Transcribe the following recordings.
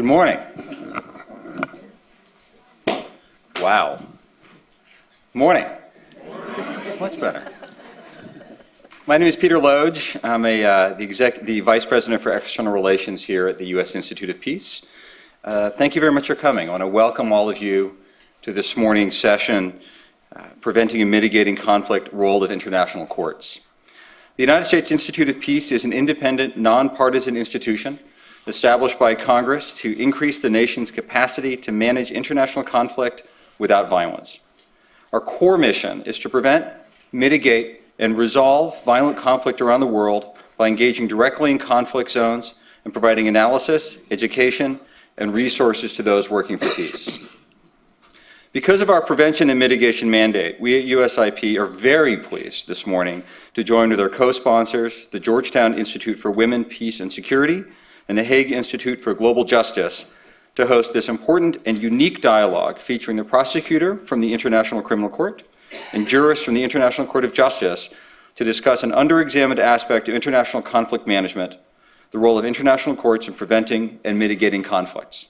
Good morning. Wow. Morning. Much better. My name is Peter Loge. I'm a, uh, the, exec- the Vice President for External Relations here at the U.S. Institute of Peace. Uh, thank you very much for coming. I want to welcome all of you to this morning's session, uh, Preventing and Mitigating Conflict Role of International Courts. The United States Institute of Peace is an independent, nonpartisan institution established by Congress to increase the nation's capacity to manage international conflict without violence. Our core mission is to prevent, mitigate, and resolve violent conflict around the world by engaging directly in conflict zones and providing analysis, education, and resources to those working for peace. Because of our prevention and mitigation mandate, we at USIP are very pleased this morning to join with our co-sponsors, the Georgetown Institute for Women, Peace, and Security, and the Hague Institute for Global Justice to host this important and unique dialogue featuring the prosecutor from the International Criminal Court and jurists from the International Court of Justice to discuss an underexamined aspect of international conflict management, the role of international courts in preventing and mitigating conflicts.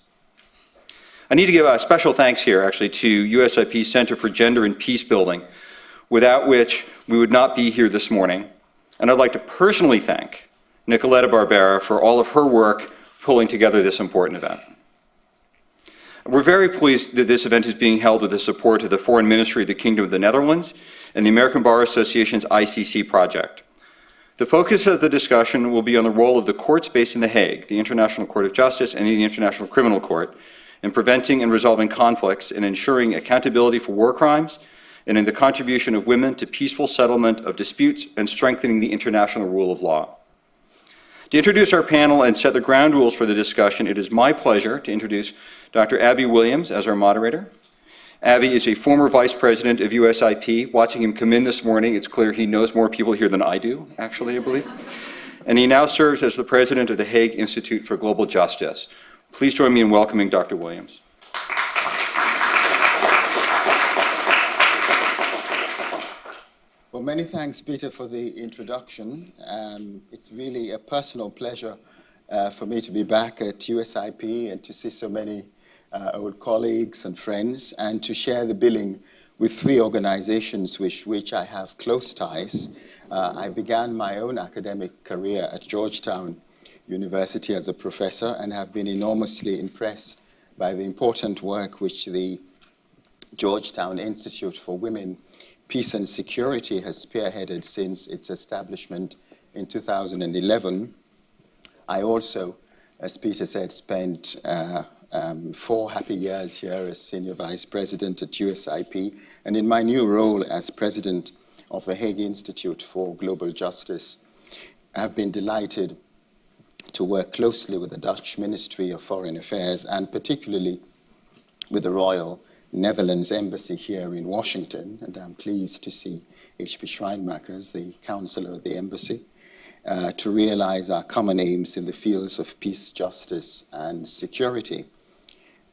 I need to give a special thanks here, actually, to USIP Center for Gender and Peace Building, without which we would not be here this morning. And I'd like to personally thank Nicoletta Barbera for all of her work pulling together this important event. We're very pleased that this event is being held with the support of the Foreign Ministry of the Kingdom of the Netherlands and the American Bar Association's ICC project. The focus of the discussion will be on the role of the courts based in The Hague, the International Court of Justice, and the International Criminal Court in preventing and resolving conflicts and ensuring accountability for war crimes and in the contribution of women to peaceful settlement of disputes and strengthening the international rule of law. To introduce our panel and set the ground rules for the discussion, it is my pleasure to introduce Dr. Abi Williams as our moderator. Abi is a former vice president of USIP. Watching him come in this morning, it's clear he knows more people here than I do, actually, I believe. And he now serves as the president of the Hague Institute for Global Justice. Please join me in welcoming Dr. Williams. Well, many thanks, Peter, for the introduction. Um, it's really a personal pleasure uh, for me to be back at USIP and to see so many uh, old colleagues and friends and to share the billing with three organizations which, which I have close ties. Uh, I began my own academic career at Georgetown University as a professor and have been enormously impressed by the important work which the Georgetown Institute for Women Peace and Security has spearheaded since its establishment in 2011. I also, as Peter said, spent uh, um, four happy years here as Senior Vice President at USIP, and in my new role as President of the Hague Institute for Global Justice, I have been delighted to work closely with the Dutch Ministry of Foreign Affairs and particularly with the Royal Netherlands Embassy here in Washington, and I'm pleased to see H.B. Schrijnmakers, the counselor of the embassy, uh, to realize our common aims in the fields of peace, justice, and security.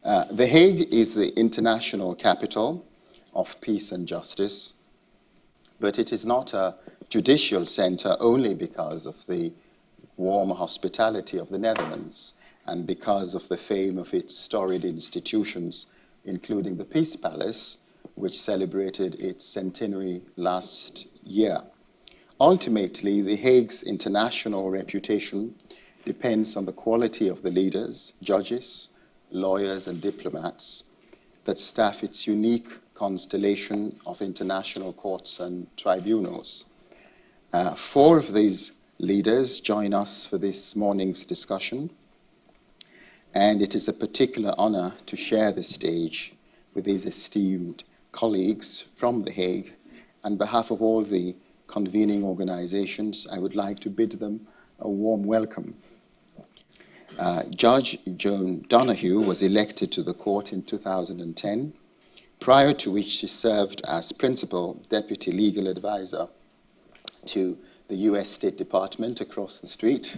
Uh, the Hague is the international capital of peace and justice, but it is not a judicial center only because of the warm hospitality of the Netherlands and because of the fame of its storied institutions including the Peace Palace, which celebrated its centenary last year. Ultimately, The Hague's international reputation depends on the quality of the leaders, judges, lawyers, and diplomats that staff its unique constellation of international courts and tribunals. Uh, four of these leaders join us for this morning's discussion and it is a particular honor to share the stage with these esteemed colleagues from The Hague. On behalf of all the convening organizations, I would like to bid them a warm welcome. Uh, Judge Joan Donoghue was elected to the court in 2010, prior to which she served as principal deputy legal advisor to the U.S. State Department across the street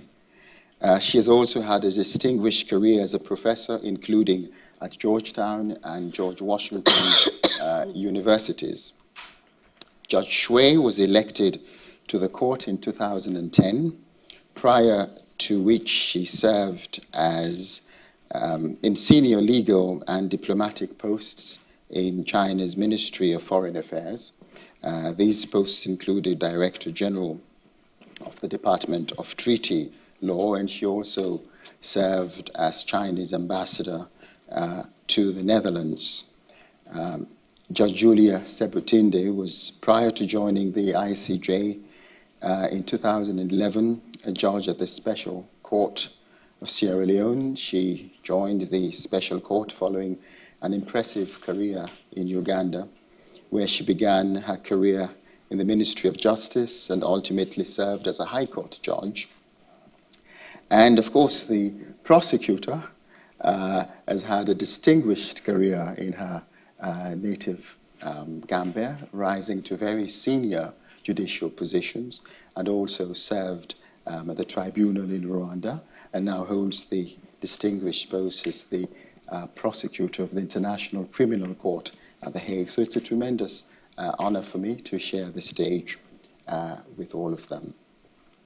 uh, she has also had a distinguished career as a professor, including at Georgetown and George Washington uh, universities. Judge Xue was elected to the court in 2010, prior to which she served as um, in senior legal and diplomatic posts in China's Ministry of Foreign Affairs. Uh, these posts included Director General of the Department of Treaty Law, and she also served as Chinese ambassador uh, to the Netherlands. Um, Judge Julia Sebutinde was, prior to joining the ICJ uh, in 2011, a judge at the Special Court of Sierra Leone. She joined the Special Court following an impressive career in Uganda, where she began her career in the Ministry of Justice and ultimately served as a High Court judge. And of course, the prosecutor uh, has had a distinguished career in her uh, native um, Gambia, rising to very senior judicial positions, and also served um, at the tribunal in Rwanda, and now holds the distinguished post as the uh, prosecutor of the International Criminal Court at The Hague. So it's a tremendous uh, honor for me to share the stage uh, with all of them.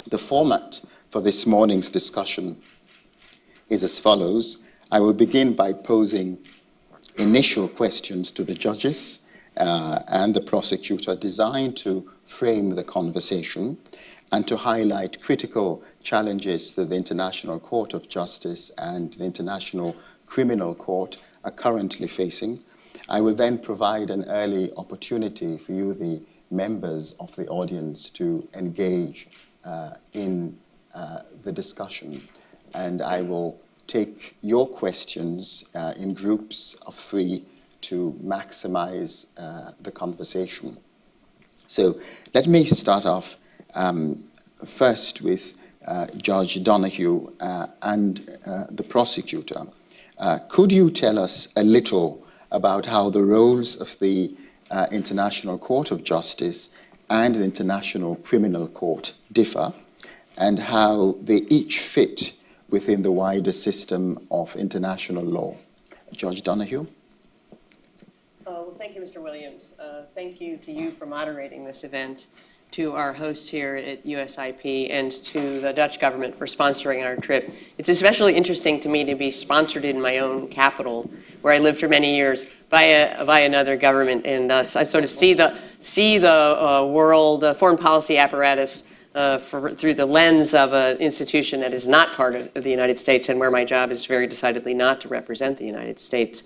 The format for this morning's discussion is as follows. I will begin by posing initial questions to the judges uh, and the prosecutor designed to frame the conversation and to highlight critical challenges that the International Court of Justice and the International Criminal Court are currently facing. I will then provide an early opportunity for you, the members of the audience, to engage uh, in uh, the discussion. And I will take your questions uh, in groups of three to maximize uh, the conversation. So let me start off um, first with Judge uh, and uh, the prosecutor. Could you tell us a little about how the roles of the International Court of Justice and the International Criminal Court differ and how they each fit within the wider system of international law? Judge Donoghue? well, thank you, Mr. Williams. Uh, thank you to you for moderating this event, to our hosts here at USIP, and to the Dutch government for sponsoring our trip. It's especially interesting to me to be sponsored in my own capital, where I lived for many years, by, a, by another government, and uh, I sort of see the, see the uh, world uh, foreign policy apparatus uh, for, through the lens of an institution that is not part of the United States and where my job is very decidedly not to represent the United States.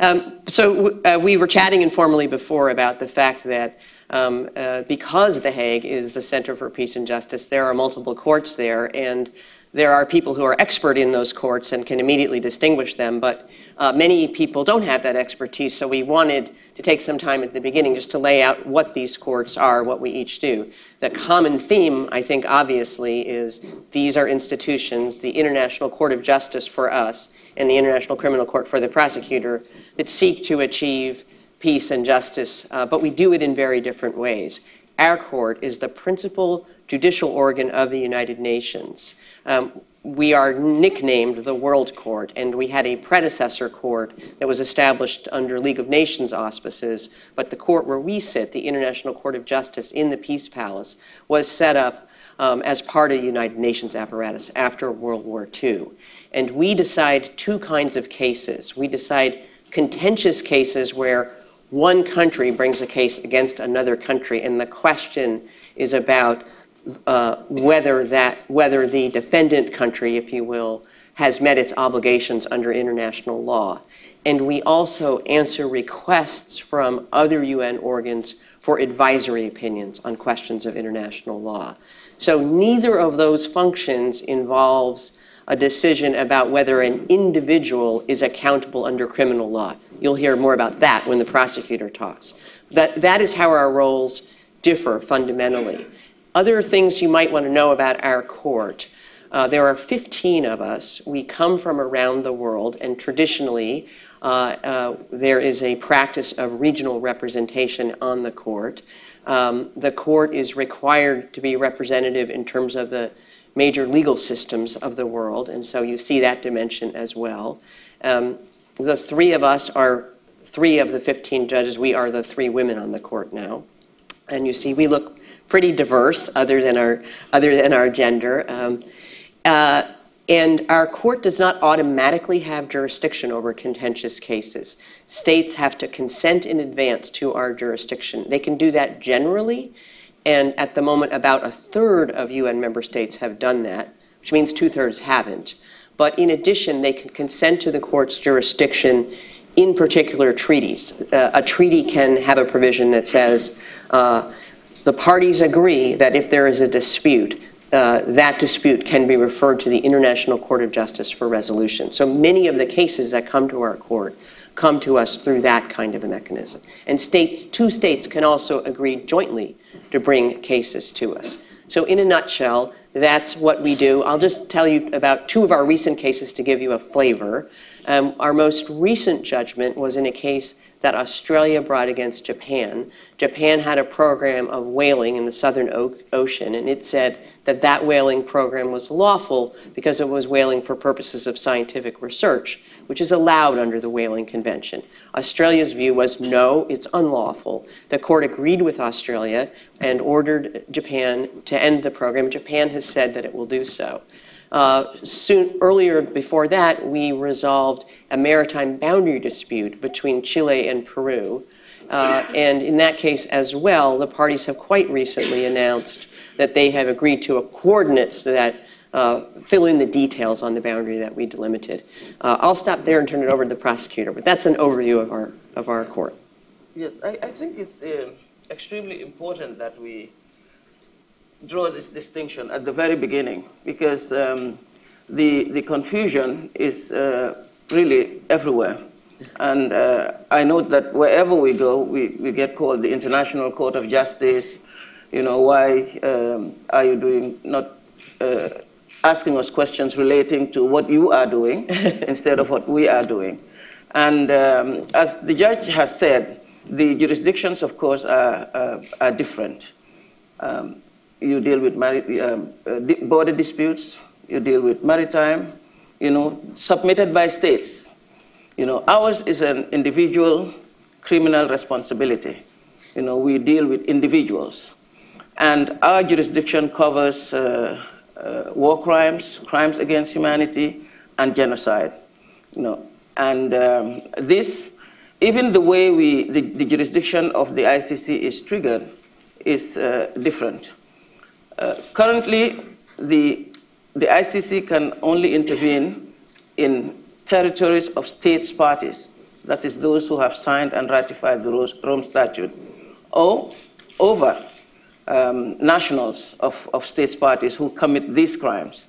Um, so uh, we were chatting informally before about the fact that um, uh, because The Hague is the Center for Peace and Justice, there are multiple courts there, and there are people who are expert in those courts and can immediately distinguish them, but uh, many people don't have that expertise, so we wanted to take some time at the beginning just to lay out what these courts are, what we each do. The common theme, I think, obviously, is these are institutions, the International Court of Justice for us and the International Criminal Court for the prosecutor, that seek to achieve peace and justice, uh, but we do it in very different ways. Our court is the principal judicial organ of the United Nations. Um, we are nicknamed the World Court, and we had a predecessor court that was established under League of Nations auspices, but the court where we sit, the International Court of Justice in the Peace Palace, was set up um, as part of the United Nations apparatus after World War II. And we decide two kinds of cases. We decide contentious cases where one country brings a case against another country, and the question is about uh, whether that whether the defendant country, if you will, has met its obligations under international law. And we also answer requests from other UN organs for advisory opinions on questions of international law. So neither of those functions involves a decision about whether an individual is accountable under criminal law. You'll hear more about that when the prosecutor talks. That, that is how our roles differ fundamentally. Other things you might want to know about our court. Uh, there are 15 of us. We come from around the world, and traditionally, uh, uh, there is a practice of regional representation on the court. Um, the court is required to be representative in terms of the major legal systems of the world, and so you see that dimension as well. Um, the three of us are three of the 15 judges. We are the three women on the court now. And you see, we look pretty diverse other than our, other than our gender. Um, uh, And our court does not automatically have jurisdiction over contentious cases. States have to consent in advance to our jurisdiction. They can do that generally, and at the moment, about a third of UN member states have done that, which means two-thirds haven't. But in addition, they can consent to the court's jurisdiction in particular treaties. Uh, a treaty can have a provision that says uh, the parties agree that if there is a dispute, uh, that dispute can be referred to the International Court of Justice for resolution. So many of the cases that come to our court come to us through that kind of a mechanism. And states, two states can also agree jointly to bring cases to us. So in a nutshell, that's what we do. I'll just tell you about two of our recent cases to give you a flavor. Um, our most recent judgment was in a case that Australia brought against Japan. Japan had a program of whaling in the Southern o Ocean, and it said that that whaling program was lawful because it was whaling for purposes of scientific research, which is allowed under the Whaling Convention. Australia's view was no, it's unlawful. The court agreed with Australia and ordered Japan to end the program. Japan has said that it will do so. Uh, soon, earlier before that, we resolved a maritime boundary dispute between Chile and Peru. Uh, and in that case as well, the parties have quite recently announced that they have agreed to a coordinates that uh, fill in the details on the boundary that we delimited. Uh, I'll stop there and turn it over to the prosecutor, but that's an overview of our, of our court. Yes, I, I think it's uh, extremely important that we draw this distinction at the very beginning because um, the, the confusion is uh, really everywhere. And uh, I note that wherever we go, we, we get called the International Court of Justice. You know, why um, are you doing not uh, asking us questions relating to what you are doing instead of what we are doing? And um, as the judge has said, the jurisdictions, of course, are, are different. Um, you deal with um, uh, border disputes, you deal with maritime, you know, submitted by states. You know, ours is an individual criminal responsibility. You know, we deal with individuals. And our jurisdiction covers uh, uh, war crimes, crimes against humanity, and genocide. You know, and um, this, even the way we, the, the, jurisdiction of the ICC is triggered is uh, different. Uh, currently, the, the ICC can only intervene in territories of states parties, that is, those who have signed and ratified the Rome Statute, or over um, nationals of, of states parties who commit these crimes.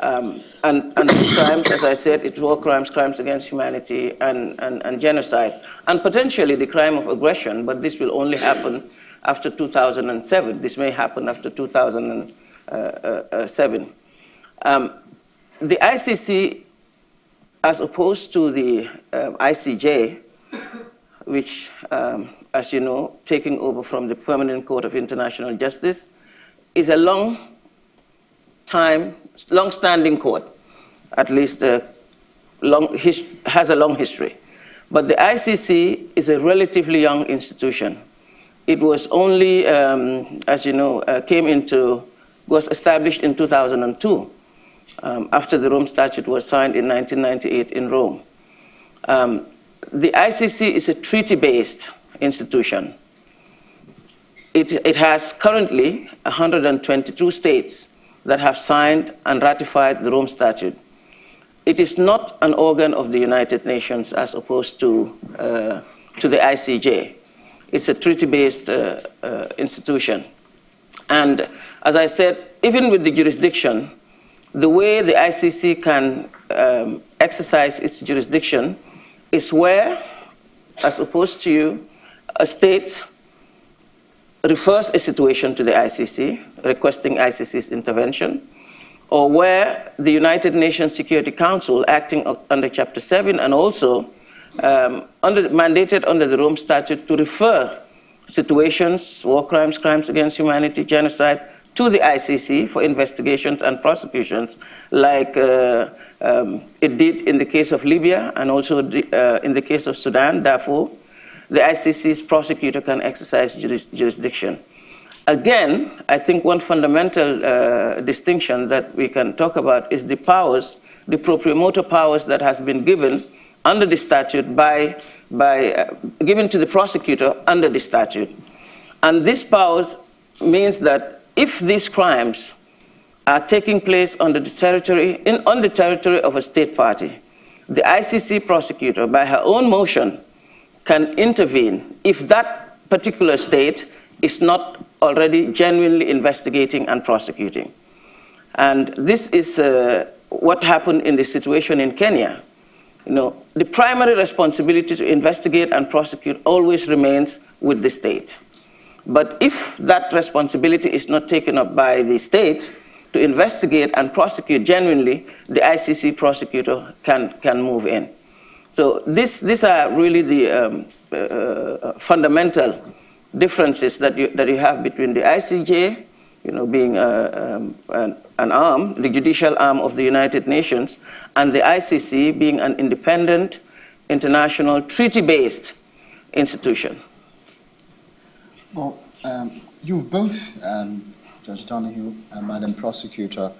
Um, and, and, these crimes, as I said, it's war crimes, crimes against humanity, and, and, and, genocide, and potentially the crime of aggression, but this will only happen after 2007. This may happen after 2007. Um, the ICC, as opposed to the um, ICJ, which, um, as you know, taking over from the Permanent Court of International Justice, is a long time, long-standing court, at least uh, long has a long history. But the ICC is a relatively young institution. It was only, um, as you know, uh, came into, was established in 2002 um, after the Rome Statute was signed in 1998 in Rome. Um, the ICC is a treaty-based institution. It, it has currently 122 states that have signed and ratified the Rome Statute. It is not an organ of the United Nations as opposed to, uh, to the ICJ. It's a treaty-based uh, uh, institution. And as I said, even with the jurisdiction, the way the ICC can um, exercise its jurisdiction is where, as opposed to a state refers a situation to the ICC, requesting ICC's intervention, or where the United Nations Security Council, acting under Chapter 7 and also um, under, mandated under the Rome Statute to refer situations, war crimes, crimes against humanity, genocide, to the ICC for investigations and prosecutions, like uh, um, it did in the case of Libya and also the, uh, in the case of Sudan. Therefore, the ICC's prosecutor can exercise juris jurisdiction. Again, I think one fundamental uh, distinction that we can talk about is the powers, the proprio motu powers that has been given under the statute by, by uh, given to the prosecutor under the statute. And these powers means that if these crimes are taking place on the territory, in, on the territory of a state party, the ICC prosecutor, by her own motion, can intervene if that particular state is not already genuinely investigating and prosecuting. And this is uh, what happened in the situation in Kenya. You know, the primary responsibility to investigate and prosecute always remains with the state. But if that responsibility is not taken up by the state to investigate and prosecute genuinely, the ICC prosecutor can, can move in. So this, these are really the um, uh, uh, fundamental differences that you, that you have between the ICJ, you know, being uh, um, an, an arm, the judicial arm of the United Nations, and the ICC being an independent, international, treaty-based institution. Well, um, you've both, um, Judge Donoghue and Madam Prosecutor,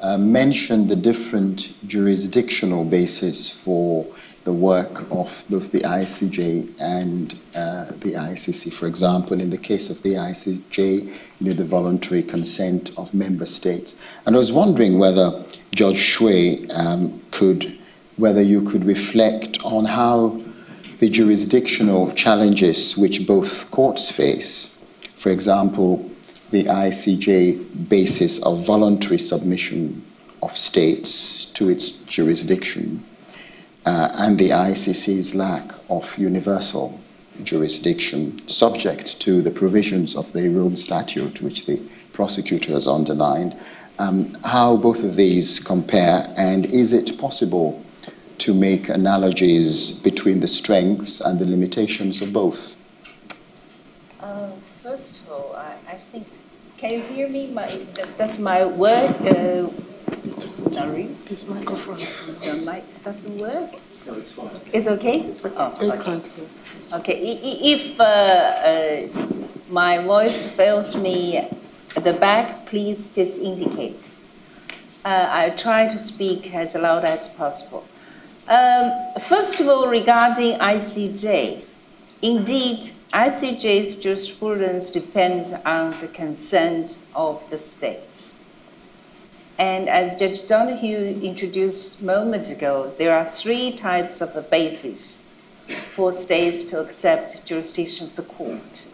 uh, mentioned the different jurisdictional basis for the work of both the ICJ and uh, the ICC. For example, in the case of the ICJ, you know, the voluntary consent of member states. And I was wondering whether Judge Xue um, could, whether you could reflect on how the jurisdictional challenges which both courts face, for example, the ICJ basis of voluntary submission of states to its jurisdiction, uh, and the ICC's lack of universal jurisdiction, subject to the provisions of the Rome Statute, which the prosecutor has underlined, um, how both of these compare, and is it possible to make analogies between the strengths and the limitations of both? Uh, first of all, I, I think, can you hear me? My, that's my word. Uh, sorry. This microphone is The mic doesn't work? So it's fine. It's okay? Oh, They okay. can't hear. Okay, i- i- if uh, uh, my voice fails me at the back, please just indicate. Uh, I'll try to speak as loud as possible. Um, First of all, regarding ICJ, indeed, ICJ's jurisprudence depends on the consent of the states. And as Judge Donoghue introduced moments ago, there are three types of a basis for states to accept jurisdiction of the court.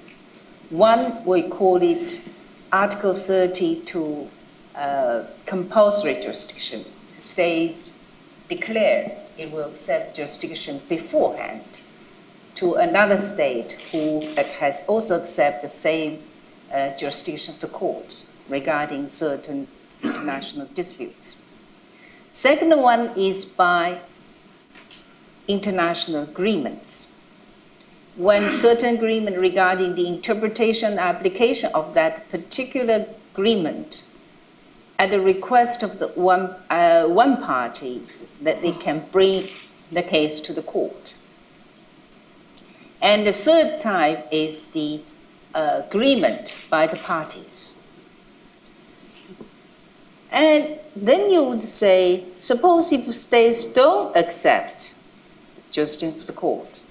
One, we call it Article 32 uh, compulsory jurisdiction. The states declare it will accept jurisdiction beforehand to another state who has also accepted the same uh, jurisdiction of the court regarding certain international disputes. Second one is by international agreements. When certain agreement regarding the interpretation and application of that particular agreement at the request of the one, uh, one party that they can bring the case to the court. And the third type is the uh, agreement by the parties. And then you would say, suppose if states don't accept justice of the court,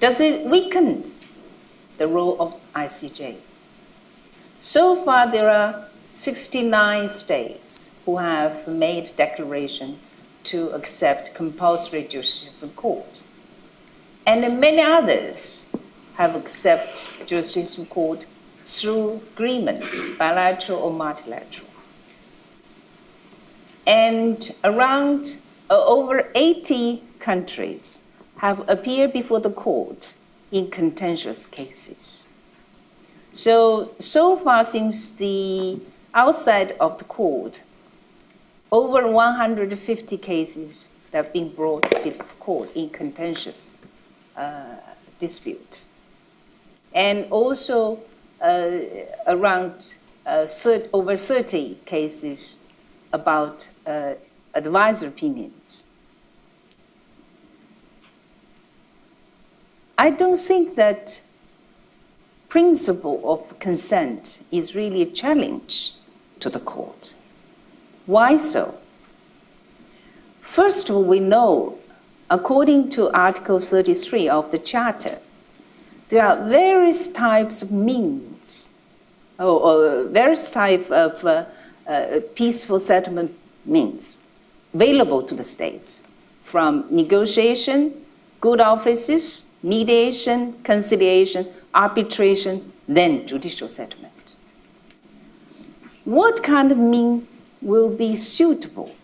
does it weaken the role of ICJ? So far, there are 69 states who have made declaration to accept compulsory jurisdiction of the court. And many others have accepted jurisdiction of the court through agreements, bilateral or multilateral. And around uh, over 80 countries have appeared before the court in contentious cases. So, so far since the outside of the court, over 150 cases that have been brought before court in contentious uh, dispute. And also uh, around uh, 30, over 30 cases about uh, advisor opinions. I don't think that principle of consent is really a challenge to the court. Why so? First of all, we know, according to Article 33 of the Charter, there are various types of means, or, or various types of uh, uh, peaceful settlement means available to the states, from negotiation, good offices, mediation, conciliation, arbitration, then judicial settlement. What kind of mean will be suitable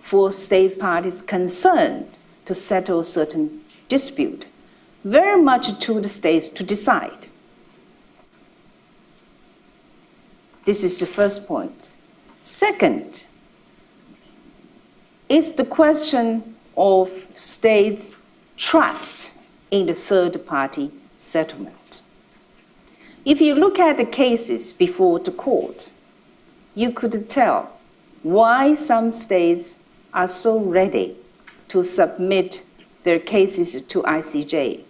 for state parties concerned to settle certain dispute? Very much to the states to decide. This is the first point. Second, is the question of states' trust in the third party settlement. If you look at the cases before the court, you could tell why some states are so ready to submit their cases to ICJ,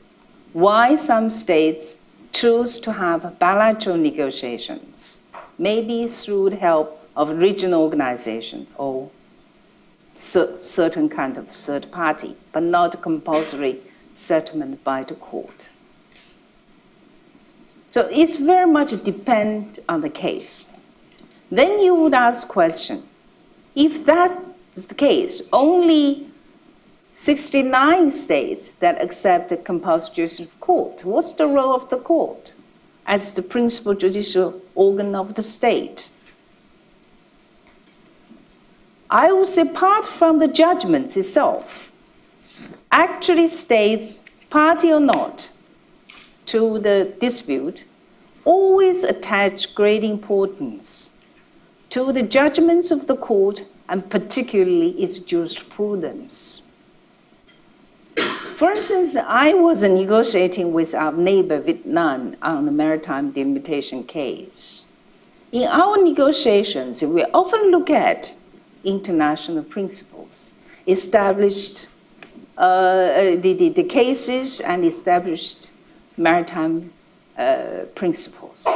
why some states choose to have bilateral negotiations, maybe through the help of regional organization or certain kind of third party, but not compulsory settlement by the court. So it's very much depend on the case. Then you would ask question, if that's the case, only 69 states that accept the compulsory jurisdiction of court, what's the role of the court as the principal judicial organ of the state? I would say, apart from the judgments itself, actually states, party or not, to the dispute, always attach great importance to the judgments of the court and particularly its jurisprudence. For instance, I was negotiating with our neighbor Vietnam on the maritime delimitation case. In our negotiations, we often look at international principles, established uh, the, the, the, cases and established maritime uh, principles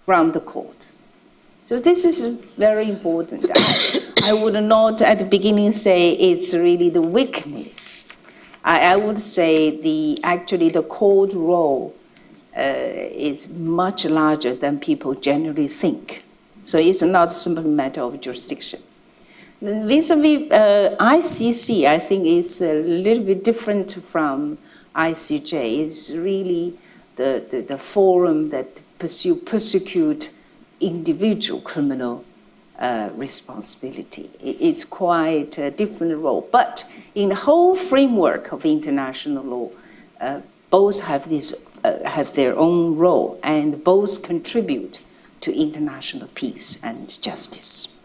from the court. So this is very important. I, I, would not at the beginning say it's really the weakness. I, I would say the actually the court role uh, is much larger than people generally think. So it's not a simple matter of jurisdiction. Vis-a-vis uh, ICC, I think is a little bit different from ICJ. It's really the, the, the forum that pursue, persecute individual criminal uh, responsibility. It's quite a different role. But in the whole framework of international law, uh, both have, this, uh, have their own role and both contribute to international peace and justice.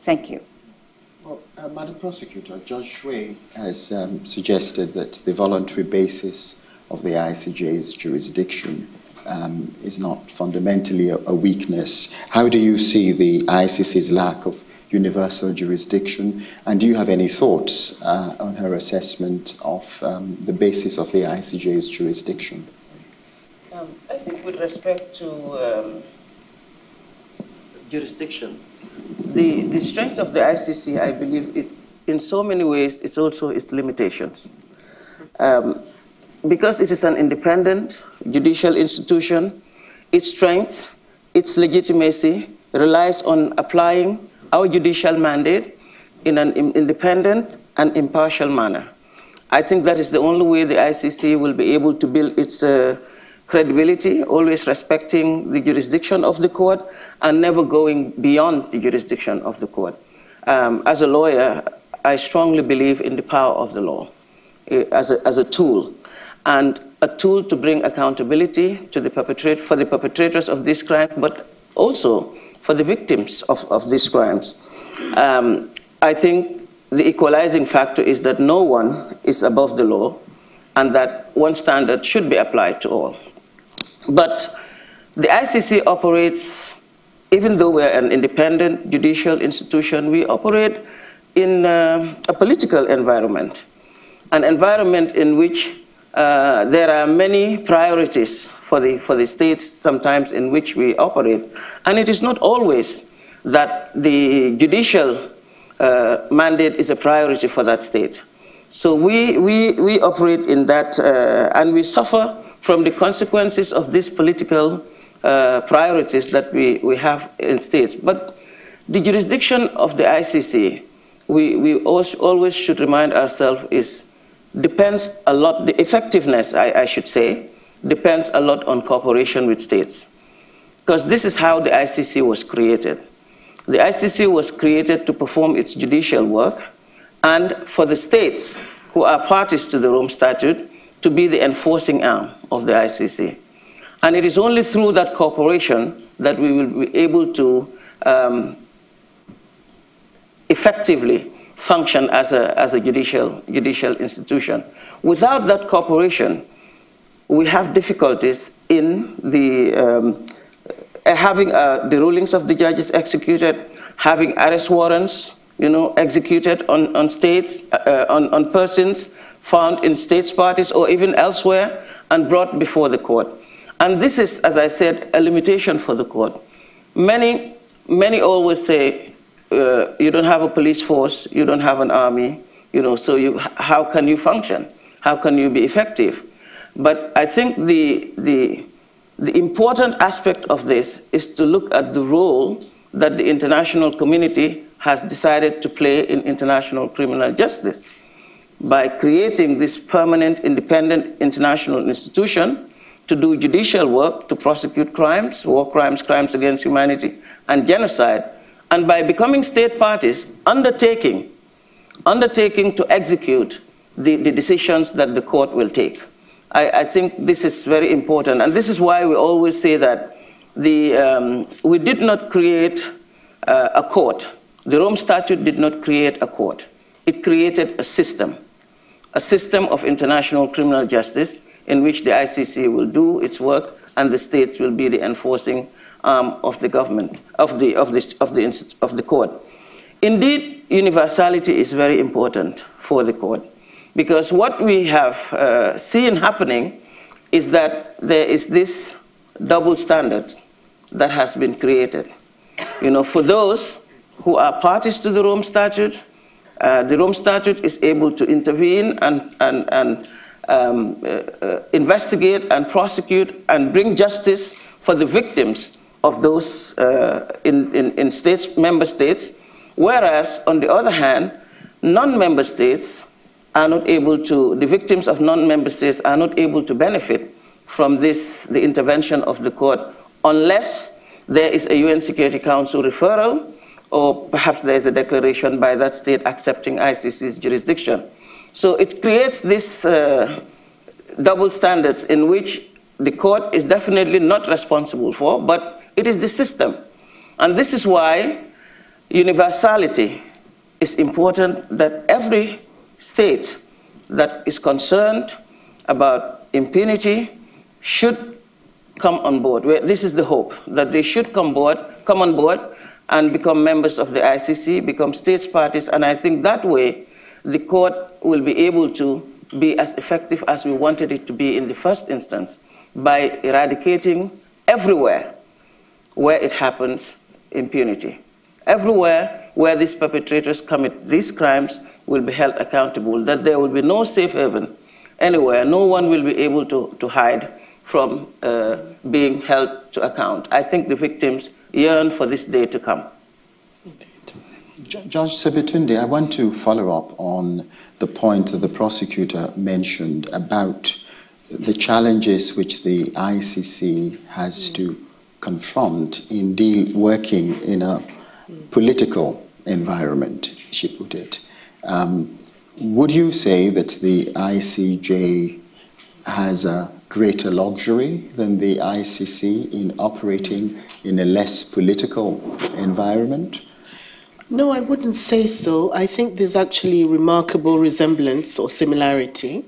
Thank you. Well, uh, Madam Prosecutor, Judge Xue has um, suggested that the voluntary basis of the ICJ's jurisdiction um, is not fundamentally a, a, weakness. How do you see the ICC's lack of universal jurisdiction? And do you have any thoughts uh, on her assessment of um, the basis of the ICJ's jurisdiction? Um, I think with respect to um, jurisdiction, the, the strength of the ICC, I believe, it's in so many ways, it's also its limitations. Um, because it is an independent judicial institution, its strength, its legitimacy relies on applying our judicial mandate in an independent and impartial manner. I think that is the only way the ICC will be able to build its uh, credibility, always respecting the jurisdiction of the court and never going beyond the jurisdiction of the court. Um, as a lawyer, I strongly believe in the power of the law uh, as, a, as a tool and a tool to bring accountability to the for the perpetrators of this crime, but also for the victims of, of these crimes. Um, I think the equalizing factor is that no one is above the law and that one standard should be applied to all. But the ICC operates, even though we're an independent judicial institution, we operate in uh, a political environment, an environment in which uh, there are many priorities for the, for the states sometimes in which we operate. And it is not always that the judicial uh, mandate is a priority for that state. So we, we, we operate in that, uh, and we suffer from the consequences of these political uh, priorities that we, we have in states. But the jurisdiction of the ICC, we, we always should remind ourselves, is depends a lot, the effectiveness, I, I should say, depends a lot on cooperation with states. Because this is how the ICC was created. The ICC was created to perform its judicial work and for the states who are parties to the Rome Statute to be the enforcing arm of the ICC. And it is only through that cooperation that we will be able to um, effectively function as a, as a judicial, judicial institution. Without that cooperation, we have difficulties in the, um, having uh, the rulings of the judges executed, having arrest warrants, you know, executed on, on states, uh, on, on persons found in states parties or even elsewhere and brought before the court. And this is, as I said, a limitation for the court. Many, many always say, uh, you don't have a police force, you don't have an army, you know, so you, how can you function? How can you be effective? But I think the, the, the important aspect of this is to look at the role that the international community has decided to play in international criminal justice by creating this permanent independent international institution to do judicial work to prosecute crimes, war crimes, crimes against humanity, and genocide, and by becoming state parties, undertaking, undertaking to execute the, the decisions that the court will take. I, I, think this is very important, and this is why we always say that the, um, we did not create uh, a court the Rome Statute did not create a court. It created a system, a system of international criminal justice in which the ICC will do its work and the states will be the enforcing arm of the government, of the, of the, of the, of the court. Indeed, universality is very important for the court because what we have uh, seen happening is that there is this double standard that has been created. You know, for those who are parties to the Rome Statute. Uh, the Rome Statute is able to intervene and, and, and um, uh, uh, investigate and prosecute and bring justice for the victims of those uh, in, in, in states, member states, whereas, on the other hand, non-member states are not able to, the victims of non-member states are not able to benefit from this, the intervention of the court, unless there is a UN Security Council referral or perhaps there is a declaration by that state accepting ICC's jurisdiction. So it creates this uh, double standards in which the court is definitely not responsible for, but it is the system. And this is why universality is important that every state that is concerned about impunity should come on board. This is the hope, that they should come, board, come on board and become members of the ICC, become states parties, and I think that way the court will be able to be as effective as we wanted it to be in the first instance by eradicating everywhere where it happens impunity. Everywhere where these perpetrators commit these crimes will be held accountable, that there will be no safe haven anywhere. No one will be able to, to hide from uh, being held to account. I think the victims yearn for this day to come. Judge Sebutinde, I want to follow up on the point that the prosecutor mentioned about the challenges which the ICC has to confront in deal, working in a political environment, she put it. Um, would you say that the ICJ has a greater luxury than the ICC in operating in a less political environment? No, I wouldn't say so. I think there's actually remarkable resemblance or similarity.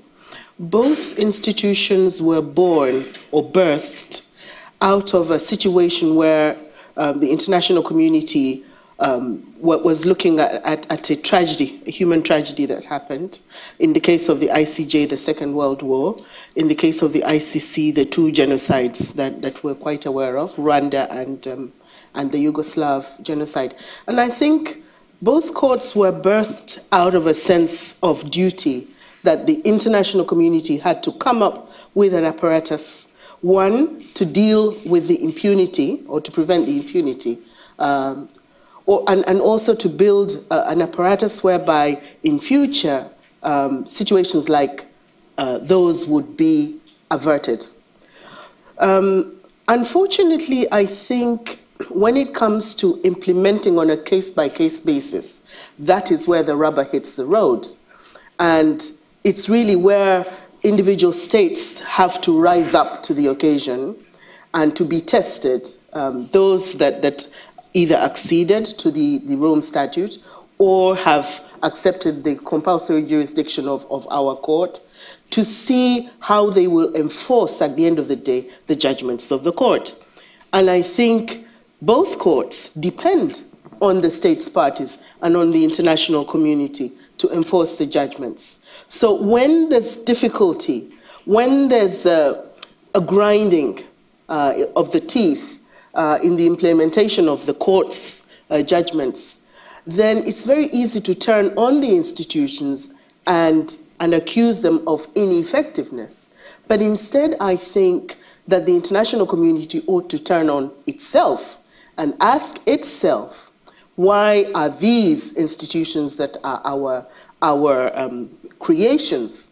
Both institutions were born or birthed out of a situation where um, the international community um, was looking at, at, at, a tragedy, a human tragedy that happened. In the case of the ICJ, the Second World War. In the case of the ICC, the two genocides that, that we're quite aware of, Rwanda and, um, and the Yugoslav genocide. And I think both courts were birthed out of a sense of duty that the international community had to come up with an apparatus, one, to deal with the impunity or to prevent the impunity um, or, and, and also to build uh, an apparatus whereby in future um, situations like uh, those would be averted. Um, unfortunately, I think when it comes to implementing on a case by case basis, that is where the rubber hits the road. And it's really where individual states have to rise up to the occasion and to be tested. Um, those that, that either acceded to the, the Rome Statute or have accepted the compulsory jurisdiction of, of our court to see how they will enforce, at the end of the day, the judgments of the court. And I think both courts depend on the states parties and on the international community to enforce the judgments. So when there's difficulty, when there's a, a grinding uh, of the teeth uh, in the implementation of the court's uh, judgments, then it's very easy to turn on the institutions and, and accuse them of ineffectiveness. But instead, I think that the international community ought to turn on itself and ask itself why are these institutions that are our, our um, creations,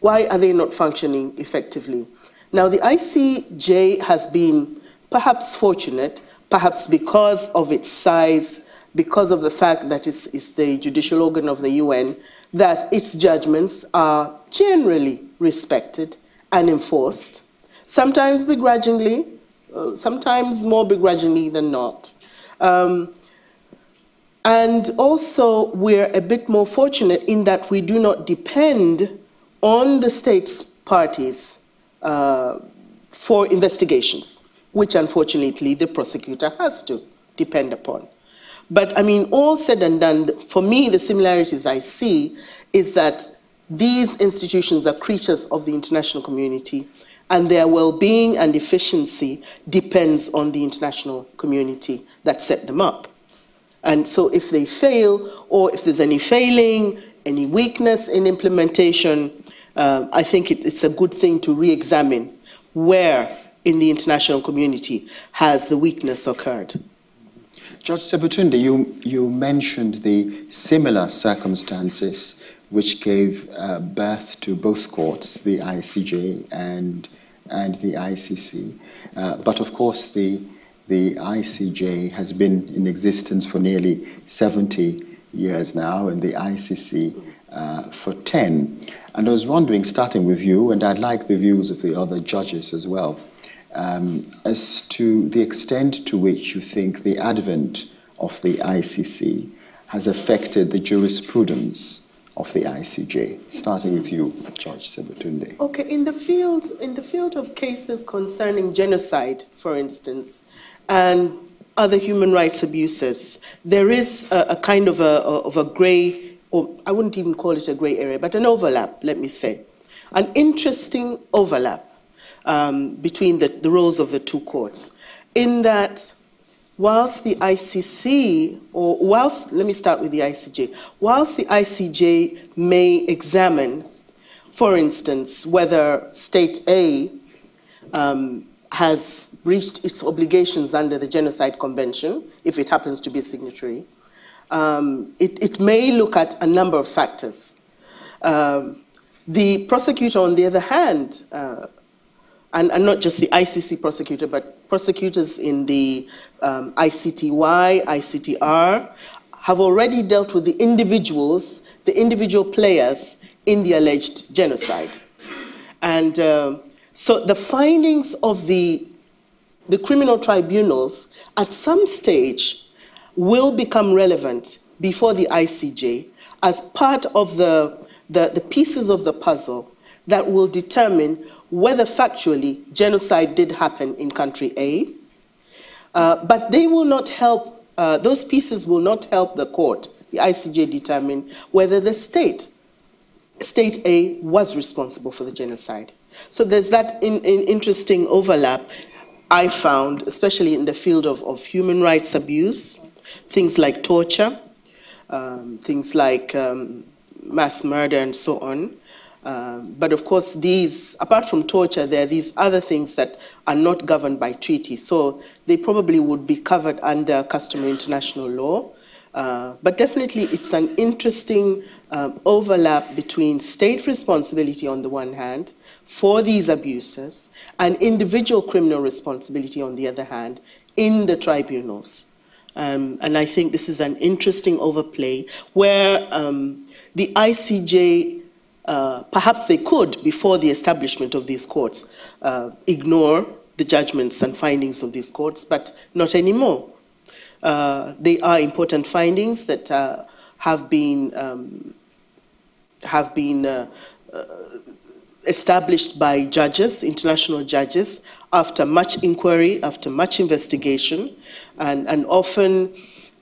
why are they not functioning effectively? Now, the ICJ has been perhaps fortunate, perhaps because of its size, because of the fact that it's, it's the judicial organ of the UN, that its judgments are generally respected and enforced, sometimes begrudgingly, uh, sometimes more begrudgingly than not. Um, and also, we're a bit more fortunate in that we do not depend on the state's parties uh, for investigations which unfortunately the prosecutor has to depend upon. But I mean, all said and done, for me, the similarities I see is that these institutions are creatures of the international community, and their well being and efficiency depends on the international community that set them up. And so, if they fail, or if there's any failing, any weakness in implementation, uh, I think it, it's a good thing to re examine where in the international community has the weakness occurred? Judge Sebutinde, you, you mentioned the similar circumstances which gave uh, birth to both courts, the ICJ and, and the ICC. Uh, but of course, the, the ICJ has been in existence for nearly 70 years now, and the ICC uh, for 10. And I was wondering, starting with you, and I'd like the views of the other judges as well um, as to the extent to which you think the advent of the ICC has affected the jurisprudence of the ICJ, starting with you, Judge Sebutinde. Okay, in the field, in the field of cases concerning genocide, for instance, and other human rights abuses, there is a, a kind of a, of a gray, or I wouldn't even call it a gray area, but an overlap, let me say. An interesting overlap um, between the, the roles of the two courts, in that whilst the ICC, or whilst, let me start with the ICJ, whilst the ICJ may examine, for instance, whether state A um, has breached its obligations under the Genocide Convention, if it happens to be a signatory, um, it, it, may look at a number of factors. Um, the prosecutor, on the other hand, uh, and, and not just the ICC prosecutor, but prosecutors in the um, ICTY, ICTR, have already dealt with the individuals, the individual players in the alleged genocide. And uh, so the findings of the, the criminal tribunals at some stage will become relevant before the ICJ as part of the, the, the pieces of the puzzle that will determine whether factually genocide did happen in country A, uh, but they will not help uh, those pieces will not help the court, the ICJ, determine whether the state, state A, was responsible for the genocide. So there's that in, in interesting overlap I found, especially in the field of, of human rights abuse, things like torture, um, things like um, mass murder, and so on. Um, but of course, these, apart from torture, there are these other things that are not governed by treaty. So they probably would be covered under customary international law. Uh, but definitely, it's an interesting um, overlap between state responsibility on the one hand for these abuses and individual criminal responsibility on the other hand in the tribunals. Um, and I think this is an interesting overplay where um, the ICJ, uh, perhaps they could, before the establishment of these courts, uh, ignore the judgments and findings of these courts, but not anymore. Uh, they are important findings that uh, have been um, have been uh, established by judges, international judges, after much inquiry, after much investigation, and, and often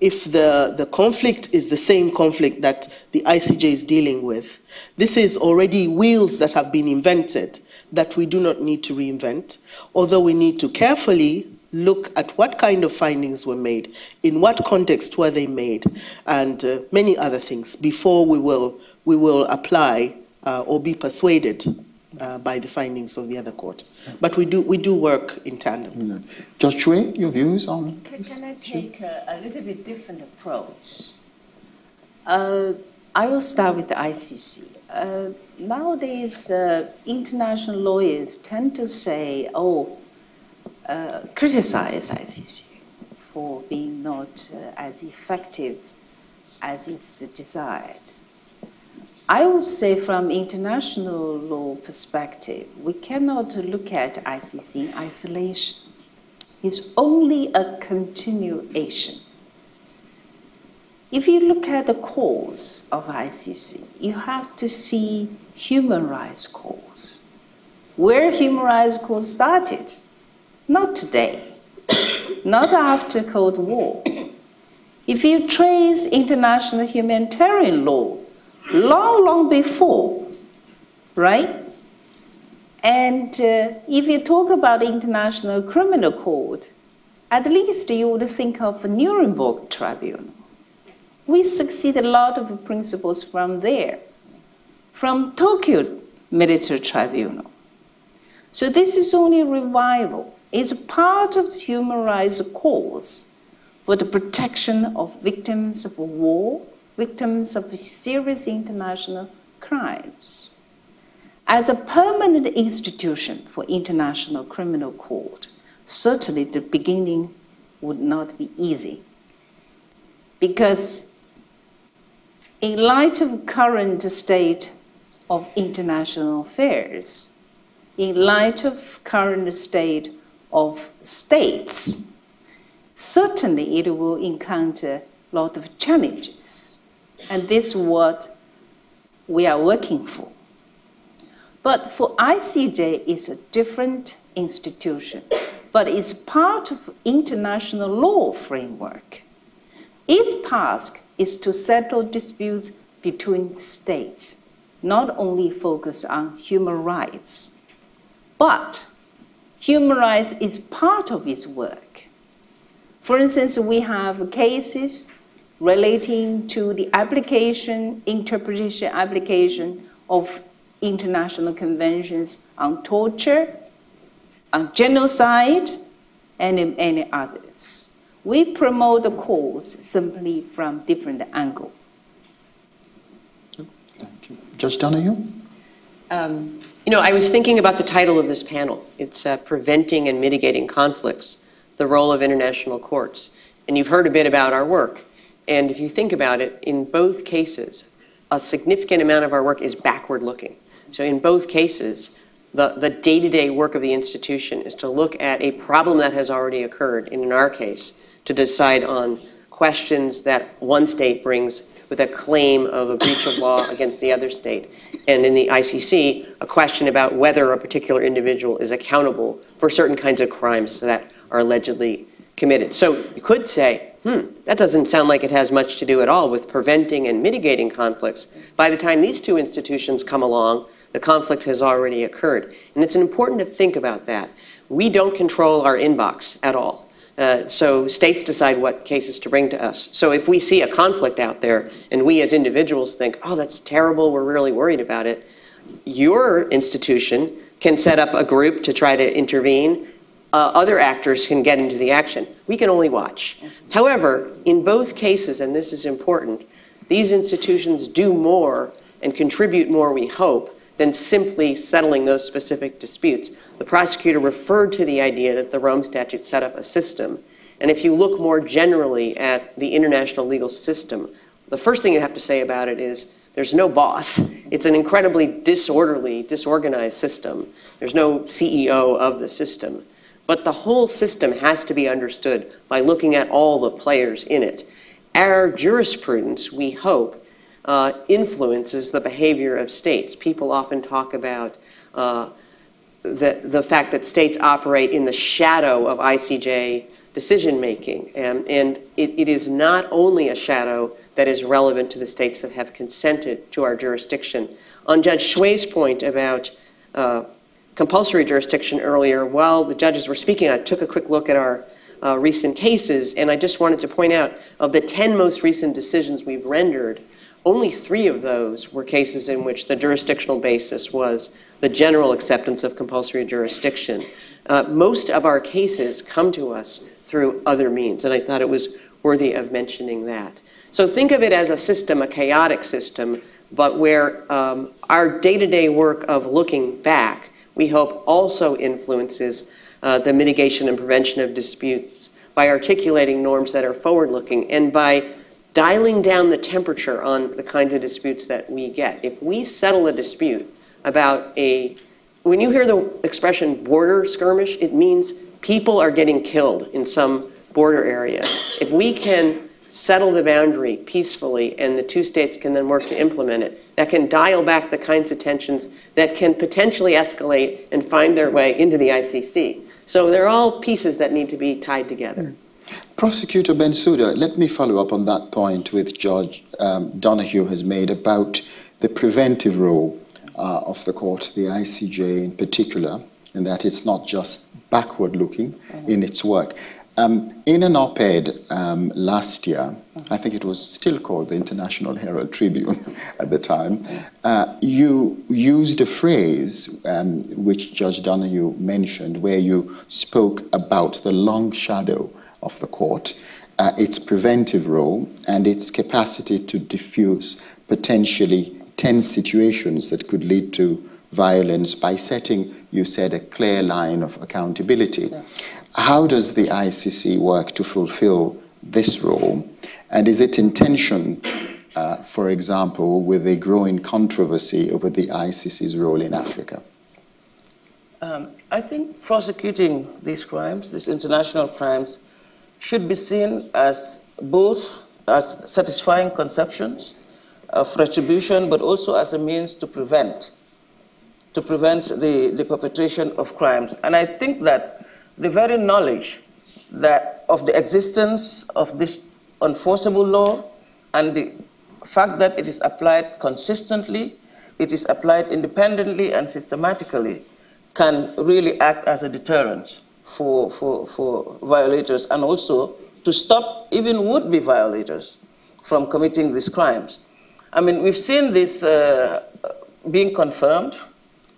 if the, the conflict is the same conflict that the ICJ is dealing with, this is already wheels that have been invented that we do not need to reinvent, although we need to carefully look at what kind of findings were made, in what context were they made, and uh, many other things before we will, we will apply uh, or be persuaded uh, by the findings of the other court. But we do, we do work in tandem. Judge Xue, your views on Can, can I take a, a little bit different approach? Uh, I will start with the ICC. Uh, nowadays, uh, international lawyers tend to say, oh, uh, criticize ICC for being not uh, as effective as is desired. I would say from international law perspective, we cannot look at ICC in isolation. It's only a continuation. If you look at the cause of ICC, you have to see human rights cause. Where human rights cause started, not today, not after Cold War. If you trace international humanitarian law, long, long before, right? And uh, if you talk about International Criminal Court, at least you would think of the Nuremberg Tribunal. We succeed a lot of principles from there, from Tokyo Military Tribunal. So this is only revival. It's part of the human rights cause for the protection of victims of war victims of serious international crimes. As a permanent institution for International Criminal Court, certainly the beginning would not be easy. Because in light of current state of international affairs, in light of current state of states, certainly it will encounter a lot of challenges. And this is what we are working for. But for ICJ, it's a different institution, but it's part of international law framework. Its task is to settle disputes between states, not only focus on human rights, but human rights is part of its work. For instance, we have cases relating to the application, interpretation, application of international conventions on torture, on genocide, and any others. We promote the cause simply from different angle. Thank you. Judge Donoghue? Um, you know, I was thinking about the title of this panel. It's uh, Preventing and Mitigating Conflicts, the Role of International Courts. And you've heard a bit about our work. And if you think about it, in both cases, a significant amount of our work is backward looking. So in both cases, the, day-to-day work of the institution is to look at a problem that has already occurred, and in our case, to decide on questions that one state brings with a claim of a breach of law against the other state. And in the ICC, a question about whether a particular individual is accountable for certain kinds of crimes that are allegedly committed. So you could say that doesn't sound like it has much to do at all with preventing and mitigating conflicts. By the time these two institutions come along, the conflict has already occurred. And it's important to think about that. We don't control our inbox at all. Uh, so states decide what cases to bring to us. So if we see a conflict out there and we as individuals think, oh, that's terrible, we're really worried about it, your institution can set up a group to try to intervene. Uh, other actors can get into the action. We can only watch. However, in both cases, and this is important, these institutions do more and contribute more, we hope, than simply settling those specific disputes. The prosecutor referred to the idea that the Rome Statute set up a system. And if you look more generally at the international legal system, the first thing you have to say about it is there's no boss. It's an incredibly disorderly, disorganized system. There's no CEO of the system. But the whole system has to be understood by looking at all the players in it. Our jurisprudence, we hope, uh, influences the behavior of states. People often talk about uh, the, the fact that states operate in the shadow of ICJ decision making. And, and it, it is not only a shadow that is relevant to the states that have consented to our jurisdiction. On Judge Xue's point about uh, compulsory jurisdiction earlier, while the judges were speaking, I took a quick look at our uh, recent cases, and I just wanted to point out of the 10 most recent decisions we've rendered, only three of those were cases in which the jurisdictional basis was the general acceptance of compulsory jurisdiction. Uh, most of our cases come to us through other means, and I thought it was worthy of mentioning that. So think of it as a system, a chaotic system, but where um, our day to day work of looking back, we hope also influences uh, the mitigation and prevention of disputes by articulating norms that are forward looking and by dialing down the temperature on the kinds of disputes that we get. If we settle a dispute about a, when you hear the expression border skirmish, it means people are getting killed in some border area. If we can settle the boundary peacefully and the two states can then work to implement it, that can dial back the kinds of tensions that can potentially escalate and find their way into the ICC. So they're all pieces that need to be tied together. Prosecutor Bensouda, let me follow up on that point which Judge um, Donoghue has made about the preventive role uh, of the court, the ICJ in particular, and that it's not just backward looking mm-hmm. in its work. Um, in an op ed um, last year. I think it was still called the International Herald Tribune at the time, uh, you used a phrase um, which Judge Donoghue mentioned where you spoke about the long shadow of the court, uh, its preventive role, and its capacity to diffuse potentially tense situations that could lead to violence by setting, you said, a clear line of accountability. How does the ICC work to fulfill this role? And is it in tension, uh, for example, with a growing controversy over the ICC's role in Africa? Um, I think prosecuting these crimes, these international crimes, should be seen as both as satisfying conceptions of retribution, but also as a means to prevent, to prevent the, the perpetration of crimes. And I think that the very knowledge that of the existence of this enforceable law and the fact that it is applied consistently, it is applied independently and systematically, can really act as a deterrent for, for, for violators and also to stop even would-be violators from committing these crimes. I mean, we've seen this uh, being confirmed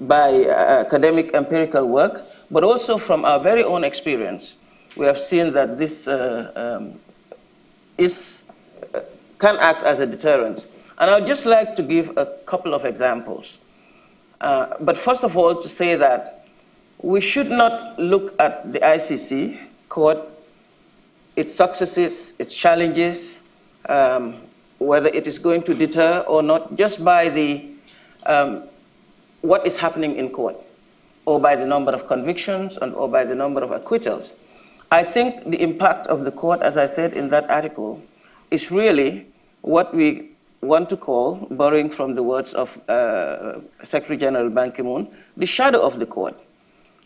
by uh, academic empirical work, but also from our very own experience. We have seen that this uh, um, is, uh, can act as a deterrent. And I'd just like to give a couple of examples. Uh, but first of all, to say that we should not look at the ICC court, its successes, its challenges, um, whether it is going to deter or not, just by the, um, what is happening in court, or by the number of convictions, and, or by the number of acquittals. I think the impact of the court, as I said in that article, is really what we want to call, borrowing from the words of uh, Secretary General Ban Ki-moon, the shadow of the court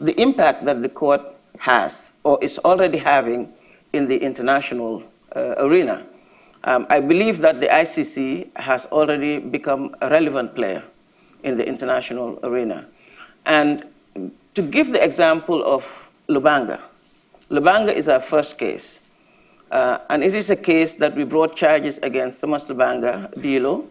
the impact that the court has or is already having in the international uh, arena. Um, I believe that the ICC has already become a relevant player in the international arena. And to give the example of Lubanga, Lubanga is our first case. Uh, and it is a case that we brought charges against Thomas Lubanga, Dyilo,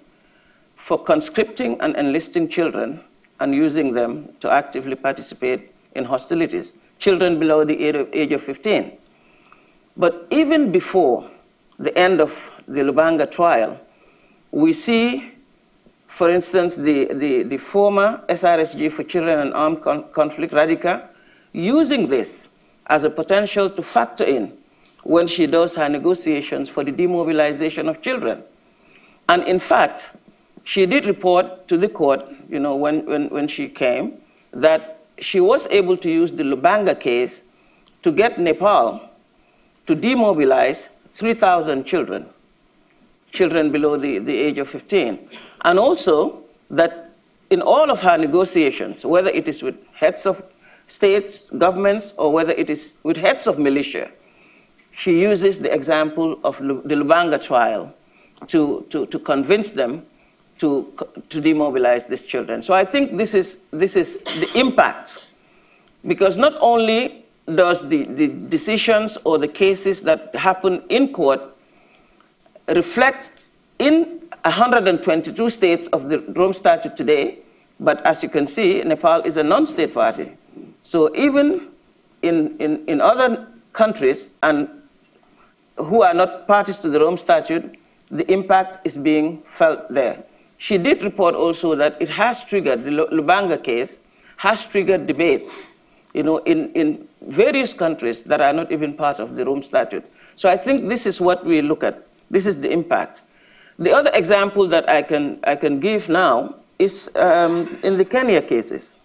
for conscripting and enlisting children and using them to actively participate in hostilities, children below the age of 15. But even before the end of the Lubanga trial, we see, for instance, the, the, the former SRSG for Children and Armed Con Conflict, Radhika, using this as a potential to factor in when she does her negotiations for the demobilization of children. And in fact, she did report to the court, you know, when, when, when she came, that she was able to use the Lubanga case to get Nepal to demobilize 3,000 children, children below the, the age of 15. And also that in all of her negotiations, whether it is with heads of states, governments, or whether it is with heads of militia, she uses the example of the Lubanga trial to, to, to convince them to, to demobilize these children. So I think this is, this is the impact, because not only does the, the decisions or the cases that happen in court reflect in 122 states of the Rome Statute today, but as you can see, Nepal is a non-state party. So even in, in, in other countries and who are not parties to the Rome Statute, the impact is being felt there. She did report also that it has triggered, the Lubanga case has triggered debates you know, in, in various countries that are not even part of the Rome Statute. So I think this is what we look at. This is the impact. The other example that I can, I can give now is um, in the Kenya cases.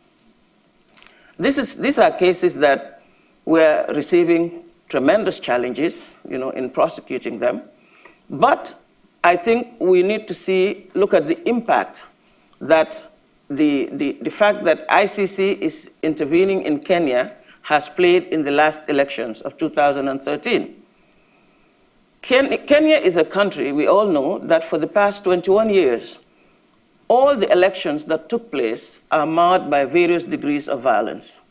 This is, these are cases that we're receiving tremendous challenges, you know, in prosecuting them. But I think we need to see, look at the impact that the, the, the fact that ICC is intervening in Kenya has played in the last elections of 2013. Ken, Kenya is a country, we all know, that for the past 21 years, all the elections that took place are marred by various degrees of violence.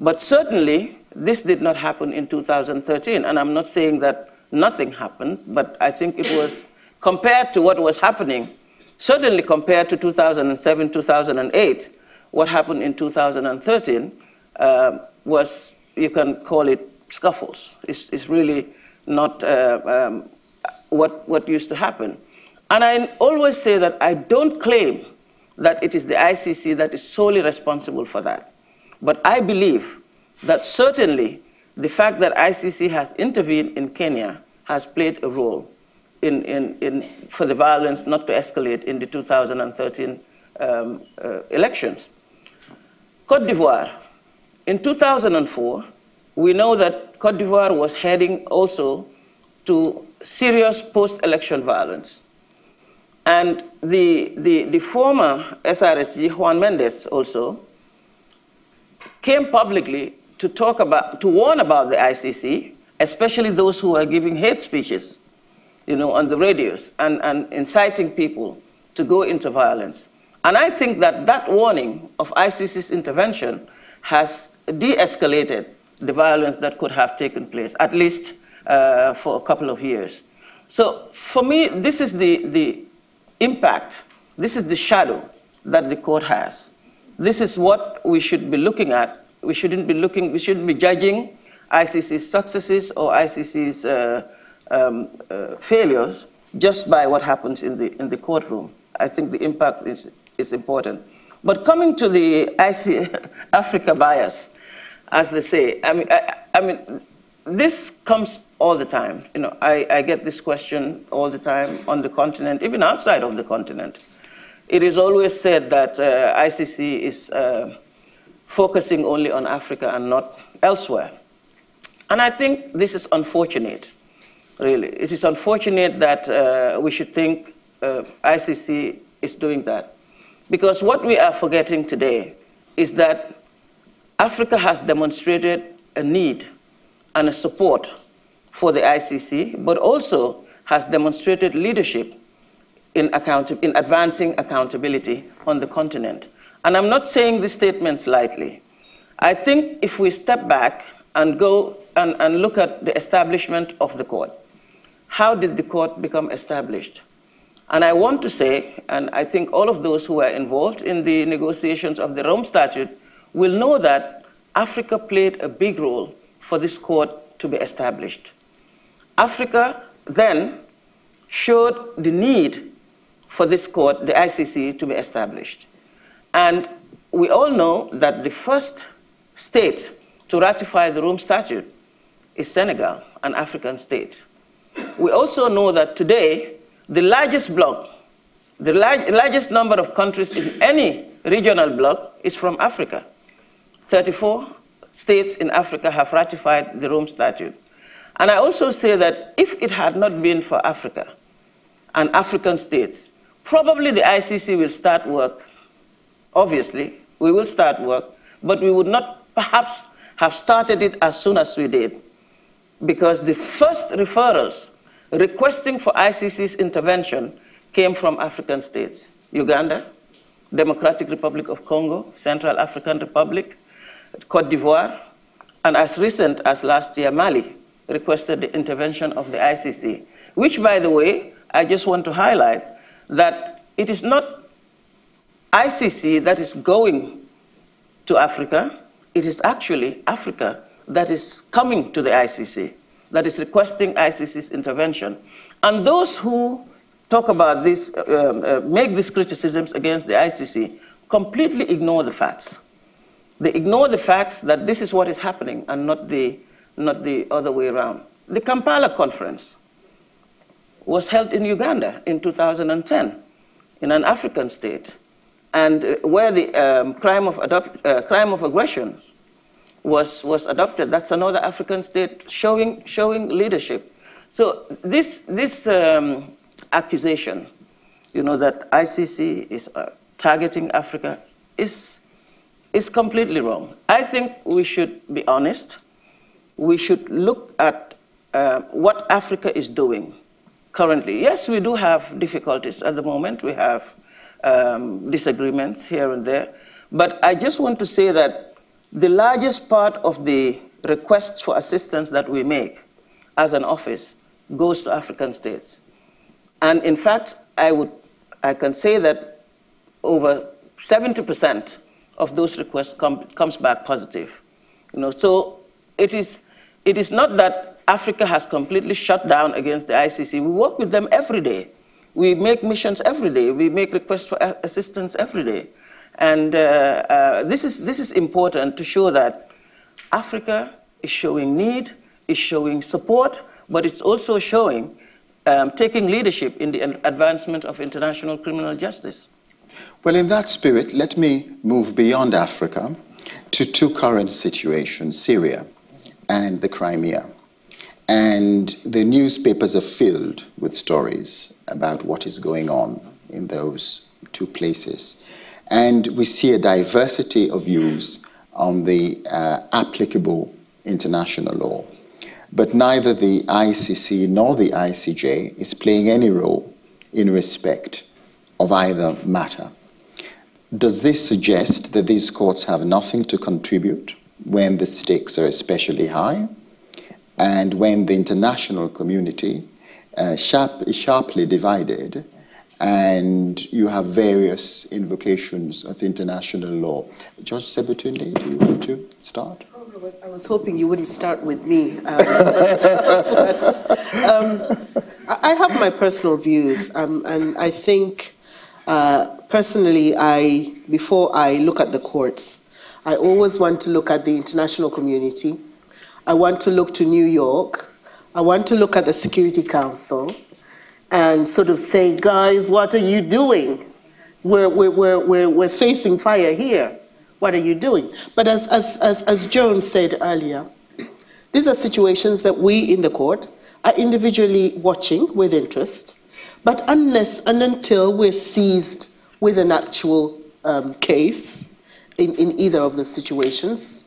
But certainly, this did not happen in 2013. And I'm not saying that nothing happened, but I think it was compared to what was happening Certainly compared to 2007, 2008, what happened in 2013 uh, was, you can call it scuffles. It's, it's really not uh, um, what, what used to happen. And I always say that I don't claim that it is the ICC that is solely responsible for that. But I believe that certainly the fact that ICC has intervened in Kenya has played a role in, in, in, for the violence not to escalate in the 2013 um, uh, elections. Cote d'Ivoire, in 2004, we know that Cote d'Ivoire was heading also to serious post-election violence. And the, the, the former SRSG, Juan Mendez, also came publicly to talk about, to warn about the ICC, especially those who are giving hate speeches you know, on the radios and, and inciting people to go into violence. And I think that that warning of ICC's intervention has de-escalated the violence that could have taken place, at least uh, for a couple of years. So for me, this is the, the impact, this is the shadow that the court has. This is what we should be looking at. We shouldn't be looking, we shouldn't be judging ICC's successes or ICC's uh, um, uh, failures just by what happens in the, in the courtroom. I think the impact is, is important. But coming to the IC, Africa bias, as they say, I mean, I, I mean, this comes all the time. You know, I, I get this question all the time on the continent, even outside of the continent. It is always said that uh, ICC is uh, focusing only on Africa and not elsewhere. And I think this is unfortunate really. It is unfortunate that uh, we should think uh, ICC is doing that. Because what we are forgetting today is that Africa has demonstrated a need and support for the ICC, but also has demonstrated leadership in, account- in advancing accountability on the continent. And I'm not saying these statements lightly. I think if we step back and go and, and look at the establishment of the court, how did the court become established? And I want to say, and I think all of those who were involved in the negotiations of the Rome Statute will know that Africa played a big role for this court to be established. Africa then showed the need for this court, the ICC, to be established. And we all know that the first state to ratify the Rome Statute is Senegal, an African state. We also know that today, the largest bloc, the large, largest number of countries in any regional bloc is from Africa. 34 states in Africa have ratified the Rome Statute. And I also say that if it had not been for Africa and African states, probably the ICC will start work. Obviously, we will start work, but we would not perhaps have started it as soon as we did. Because the first referrals requesting for ICC's intervention came from African states Uganda, Democratic Republic of Congo, Central African Republic, Cote d'Ivoire, and as recent as last year, Mali requested the intervention of the ICC, which, by the way, I just want to highlight that it is not ICC that is going to Africa, it is actually Africa that is coming to the ICC, that is requesting ICC's intervention. And those who talk about this, um, uh, make these criticisms against the ICC, completely ignore the facts. They ignore the facts that this is what is happening and not the, not the other way around. The Kampala conference was held in Uganda in 2010, in an African state, and uh, where the um, crime, of uh, crime of aggression was, was adopted. That's another African state showing, showing leadership. So this, this um, accusation, you know, that ICC is uh, targeting Africa is, is completely wrong. I think we should be honest. We should look at uh, what Africa is doing currently. Yes, we do have difficulties at the moment. We have um, disagreements here and there. But I just want to say that the largest part of the requests for assistance that we make as an office goes to African states. And in fact, I, would, I can say that over 70% of those requests come, comes back positive. You know, so it is, it is not that Africa has completely shut down against the ICC. We work with them every day. We make missions every day. We make requests for assistance every day. And uh, uh, this, is, this is important to show that Africa is showing need, is showing support, but it's also showing um, taking leadership in the advancement of international criminal justice. Well, in that spirit, let me move beyond Africa to two current situations Syria and the Crimea. And the newspapers are filled with stories about what is going on in those two places. And we see a diversity of views on the uh, applicable international law. But neither the ICC nor the ICJ is playing any role in respect of either matter. Does this suggest that these courts have nothing to contribute when the stakes are especially high? And when the international community uh, sharp, is sharply divided and you have various invocations of international law. Judge Sebutinde, do you want to start? Oh, I, was, I was hoping you wouldn't start with me. Um, um, I have my personal views, um, and I think uh, personally, I before I look at the courts, I always want to look at the international community. I want to look to New York. I want to look at the Security Council and sort of say, guys, what are you doing? We're, we're, we're, we're, facing fire here. What are you doing? But as, as, as, as Joan said earlier, these are situations that we in the court are individually watching with interest, but unless and until we're seized with an actual um, case in, in either of the situations,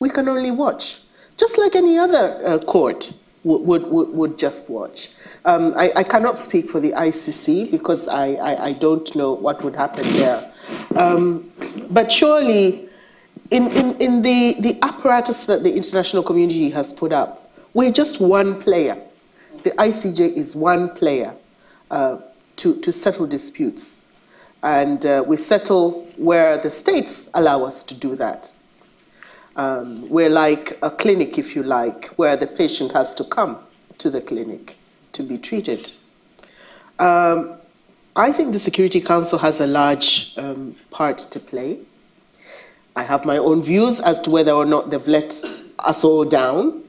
we can only watch, just like any other uh, court would, would, would, just watch. Um, I, I cannot speak for the ICC because I, I, I don't know what would happen there. Um, but surely, in, in, in the, the apparatus that the international community has put up, we're just one player. The ICJ is one player uh, to, to settle disputes. And uh, we settle where the states allow us to do that. Um, we're like a clinic, if you like, where the patient has to come to the clinic to be treated. Um, I think the Security Council has a large um, part to play. I have my own views as to whether or not they've let us all down,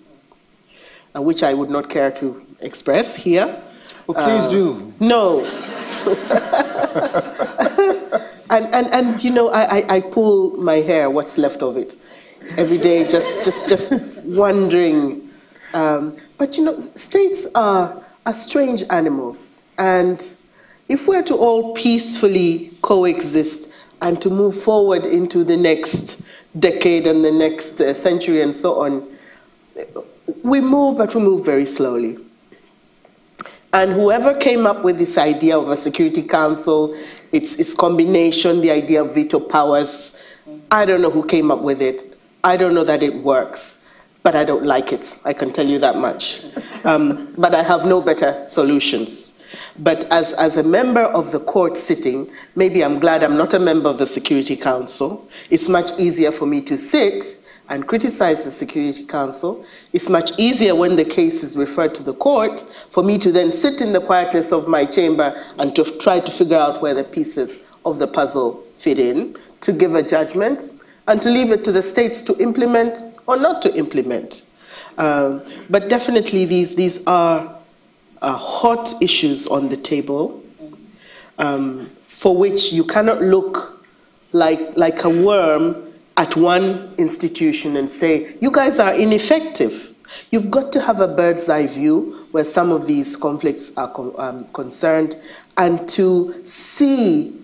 uh, which I would not care to express here. Well, please do. No. and, and, and, you know, I, I, I pull my hair, what's left of it, every day, just, just, just wondering. Um, but, you know, states are, are strange animals. And if we're to all peacefully coexist and to move forward into the next decade and the next uh, century and so on, we move, but we move very slowly. And whoever came up with this idea of a Security Council, its, its combination, the idea of veto powers, I don't know who came up with it. I don't know that it works, but I don't like it. I can tell you that much. Um, but I have no better solutions. But as, as a member of the court sitting, maybe I'm glad I'm not a member of the Security Council. It's much easier for me to sit and criticize the Security Council. It's much easier when the case is referred to the court for me to then sit in the quietness of my chamber and to try to figure out where the pieces of the puzzle fit in, to give a judgment, and to leave it to the states to implement or not to implement. Um, but definitely, these, these are uh, hot issues on the table um, for which you cannot look like, like a worm at one institution and say, you guys are ineffective. You've got to have a bird's eye view where some of these conflicts are con- um, concerned and to see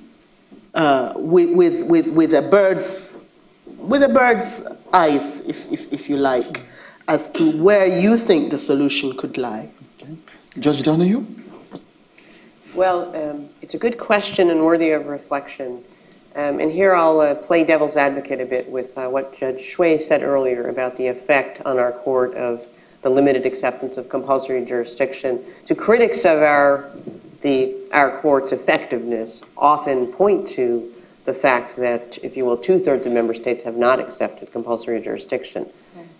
uh, with, with, with, with a bird's with a bird's eyes, if, if, if you like, as to where you think the solution could lie. Okay. Judge Donoghue? Well, um, it's a good question and worthy of reflection. Um, and here I'll uh, play devil's advocate a bit with uh, what Judge Xue said earlier about the effect on our court of the limited acceptance of compulsory jurisdiction. To critics of our, the, our court's effectiveness often point to the fact that, if you will, two-thirds of member states have not accepted compulsory jurisdiction.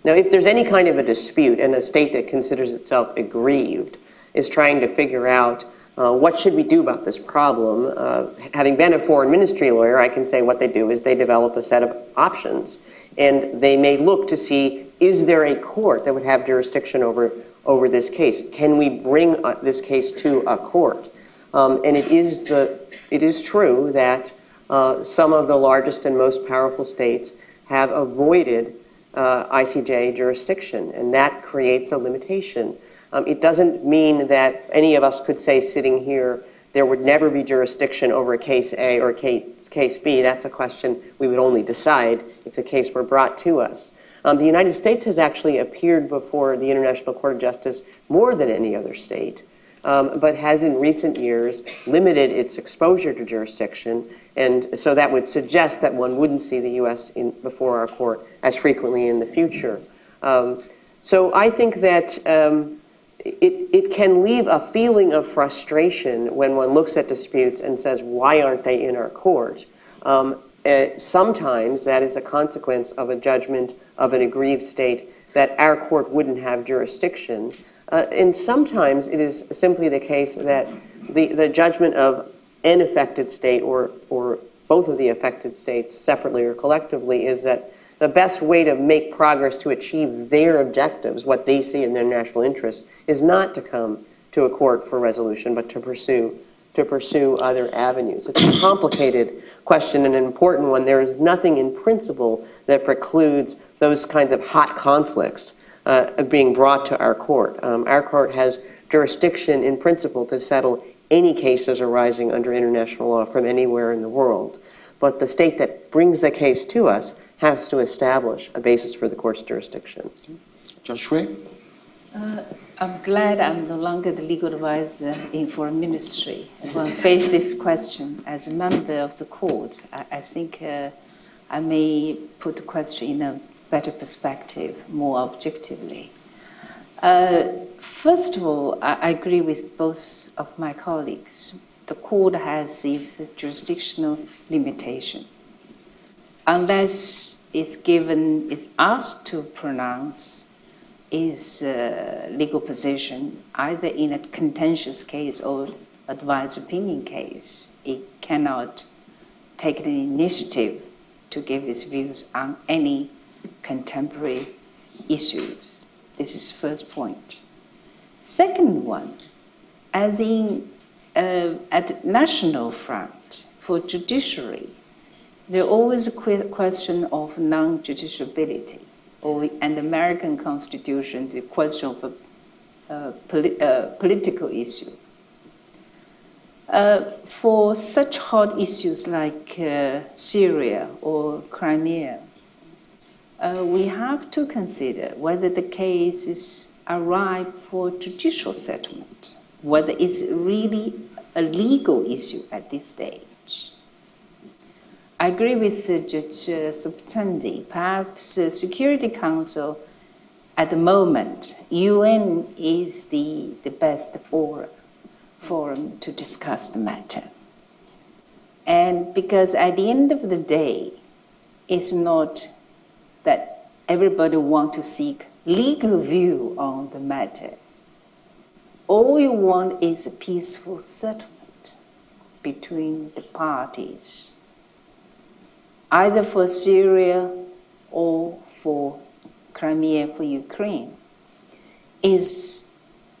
Now, if there's any kind of a dispute and a state that considers itself aggrieved is trying to figure out uh, what should we do about this problem? Uh, having been a foreign ministry lawyer, I can say what they do is they develop a set of options. And they may look to see is there a court that would have jurisdiction over, over this case? Can we bring uh, this case to a court? Um, and it is, the, it is true that uh, some of the largest and most powerful states have avoided uh, ICJ jurisdiction, and that creates a limitation. Um, it doesn't mean that any of us could say sitting here there would never be jurisdiction over a case A or case, case B. That's a question we would only decide if the case were brought to us. Um, the United States has actually appeared before the International Court of Justice more than any other state, um, but has in recent years limited its exposure to jurisdiction. And so that would suggest that one wouldn't see the U.S. In, before our court as frequently in the future. Um, so I think that um, it, it can leave a feeling of frustration when one looks at disputes and says, why aren't they in our court? Um, uh, sometimes that is a consequence of a judgment of an aggrieved state that our court wouldn't have jurisdiction. Uh, and sometimes it is simply the case that the, the judgment of an affected state or, or both of the affected states separately or collectively is that the best way to make progress to achieve their objectives, what they see in their national interest, is not to come to a court for resolution, but to pursue to pursue other avenues. It's a complicated question and an important one. There is nothing in principle that precludes those kinds of hot conflicts uh, being brought to our court. Um, our court has jurisdiction in principle to settle any cases arising under international law from anywhere in the world. But the state that brings the case to us has to establish a basis for the court's jurisdiction. Judge Xue? I'm glad I'm no longer the legal advisor in foreign ministry. When I face this question as a member of the court, I, I think uh, I may put the question in a better perspective, more objectively. Uh, first of all, I, I agree with both of my colleagues. The court has its jurisdictional limitation. Unless it's given, it's asked to pronounce is uh, legal position, either in a contentious case or advice opinion case. It cannot take the initiative to give its views on any contemporary issues. This is first point. Second one, as in uh, at national front for judiciary, there always a question of non-judiciability or and the American Constitution, the question of a poli- political issue. Uh, for such hot issues like uh, Syria or Crimea, uh, we have to consider whether the case is arrived for judicial settlement, whether it's really a legal issue at this stage. I agree with uh, Judge uh, Sebutinde. Perhaps the Security Council, at the moment, UN is the, the best forum, forum to discuss the matter. And because at the end of the day, it's not that everybody want to seek legal view on the matter. All you want is a peaceful settlement between the parties either for Syria or for Crimea for Ukraine, is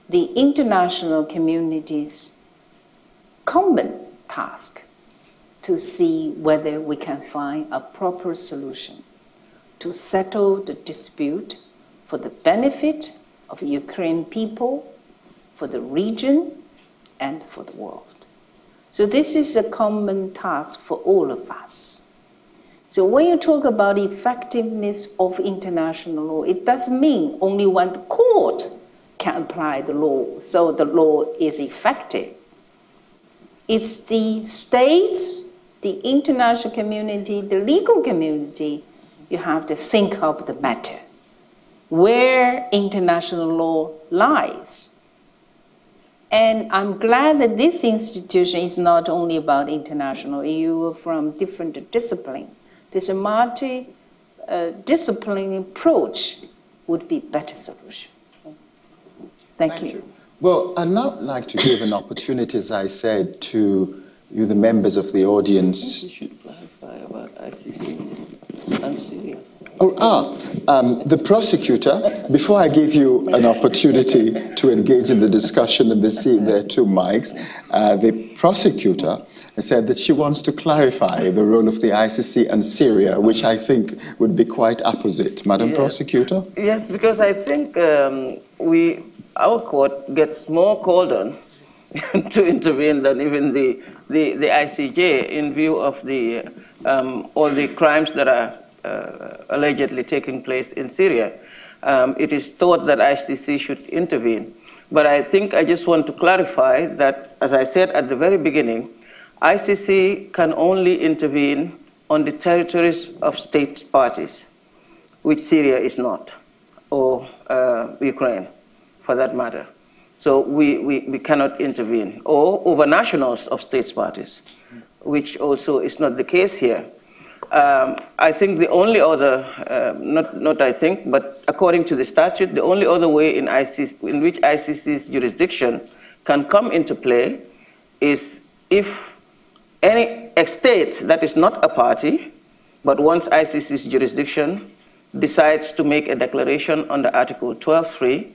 the international community's common task to see whether we can find a proper solution to settle the dispute for the benefit of Ukraine people, for the region, and for the world. So this is a common task for all of us. So when you talk about effectiveness of international law, it doesn't mean only one court can apply the law, so the law is effective. It's the states, the international community, the legal community, you have to think of the matter, where international law lies. And I'm glad that this institution is not only about international, you are from different disciplines this multi-disciplinary approach would be better solution. Thank, Thank you. you. Well, I'd now like to give an opportunity, as I said, to you, the members of the audience. We should clarify about ICC and Syria. Oh, ah, um, the prosecutor, before I give you an opportunity to engage in the discussion and the see there are two mics, uh, the prosecutor said that she wants to clarify the role of the ICC and Syria, which I think would be quite opposite. Madam Yes. Prosecutor? Yes, because I think um, we, our court gets more called on to intervene than even the, the, the ICJ in view of the, um, all the crimes that are allegedly taking place in Syria. Um, it is thought that ICC should intervene. But I think I just want to clarify that, as I said at the very beginning, ICC can only intervene on the territories of state parties, which Syria is not, or uh, Ukraine, for that matter. So we, we, we cannot intervene, or over nationals of states parties, which also is not the case here. Um, I think the only other, uh, not, not I think, but according to the statute, the only other way in, ICC, in which ICC's jurisdiction can come into play is if any state that is not a party, but wants ICC's jurisdiction, decides to make a declaration under Article 12.3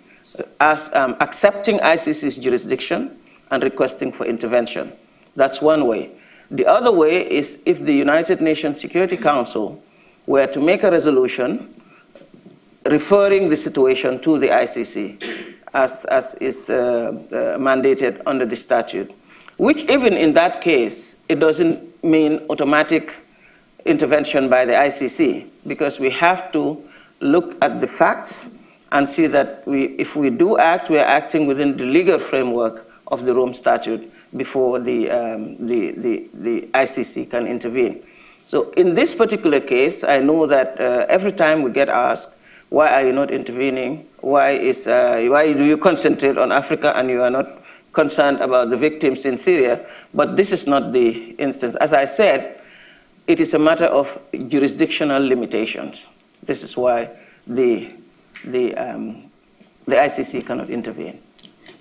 as um, accepting ICC's jurisdiction and requesting for intervention. That's one way. The other way is if the United Nations Security Council were to make a resolution referring the situation to the ICC, as, as is uh, uh, mandated under the statute which even in that case, it doesn't mean automatic intervention by the ICC, because we have to look at the facts and see that we, if we do act, we are acting within the legal framework of the Rome Statute before the, um, the, the, the ICC can intervene. So in this particular case, I know that uh, every time we get asked, why are you not intervening? Why, is, uh, why do you concentrate on Africa and you are not concerned about the victims in Syria? But this is not the instance. As I said, it is a matter of jurisdictional limitations. This is why the, the, um, the ICC cannot intervene.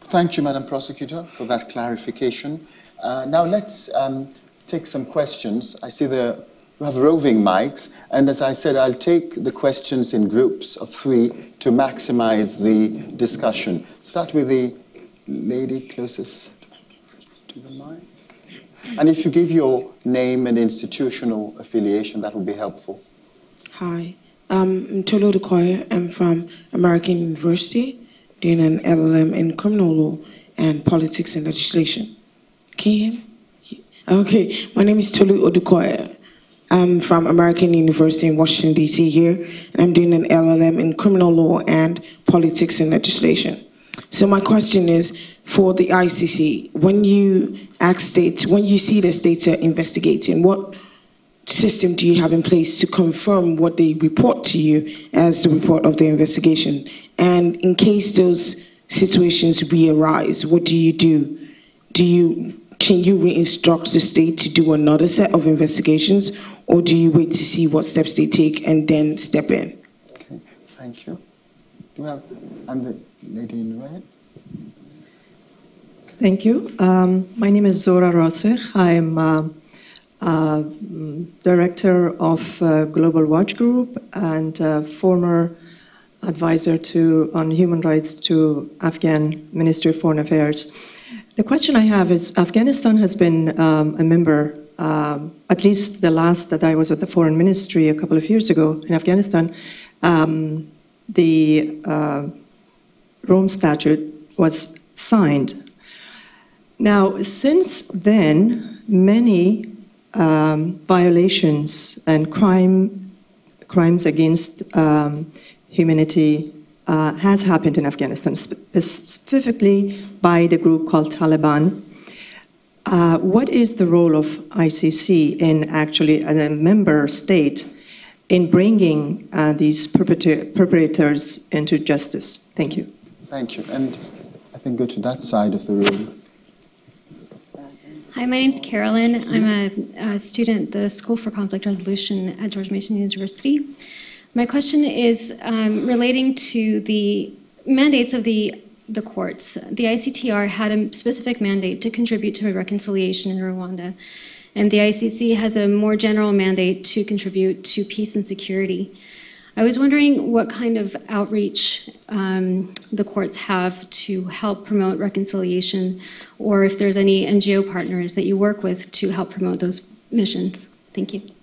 Thank you, Madam Prosecutor, for that clarification. Uh, now let's um, take some questions. I see the, we have roving mics, and as I said, I'll take the questions in groups of three to maximize the discussion. Start with the lady closest to the mic. And if you give your name and institutional affiliation, that would be helpful. Hi, um, I'm Tolu Odukoya. I'm from American University, doing an LLM in criminal law and politics and legislation. Can you hear me? Okay, my name is Tolu Odukoya. I'm from American University in Washington, D.C. here, and I'm doing an LLM in criminal law and politics and legislation. So my question is, for the ICC, when you ask states, when you see the states are investigating, what system do you have in place to confirm what they report to you as the report of the investigation? And in case those situations re-arise, what do you do? Do you can you re-instruct the state to do another set of investigations, or do you wait to see what steps they take and then step in? Okay, thank you. Do we have, and the lady in red? Thank you. Um, my name is Zora Rosich. I'm uh, uh, director of uh, Global Watch Group and uh, former advisor to on human rights to Afghan Ministry of Foreign Affairs. The question I have is Afghanistan has been um, a member, um, at least the last that I was at the foreign ministry a couple of years ago in Afghanistan, um, the uh, Rome Statute was signed. Now, since then, many um, violations and crime, crimes against um, humanity uh, has happened in Afghanistan, specifically by the group called Taliban. Uh, what is the role of ICC in actually as a member state in bringing uh, these perpetrators into justice? Thank you. Thank you. And I think go to that side of the room. Hi, my name is Carolyn. I'm a, a student at the School for Conflict Resolution at George Mason University. My question is um, relating to the mandates of the the courts. The ICTR had a specific mandate to contribute to reconciliation in Rwanda, and the ICC has a more general mandate to contribute to peace and security. I was wondering what kind of outreach um, the courts have to help promote reconciliation, or if there's any NGO partners that you work with to help promote those missions. Thank you.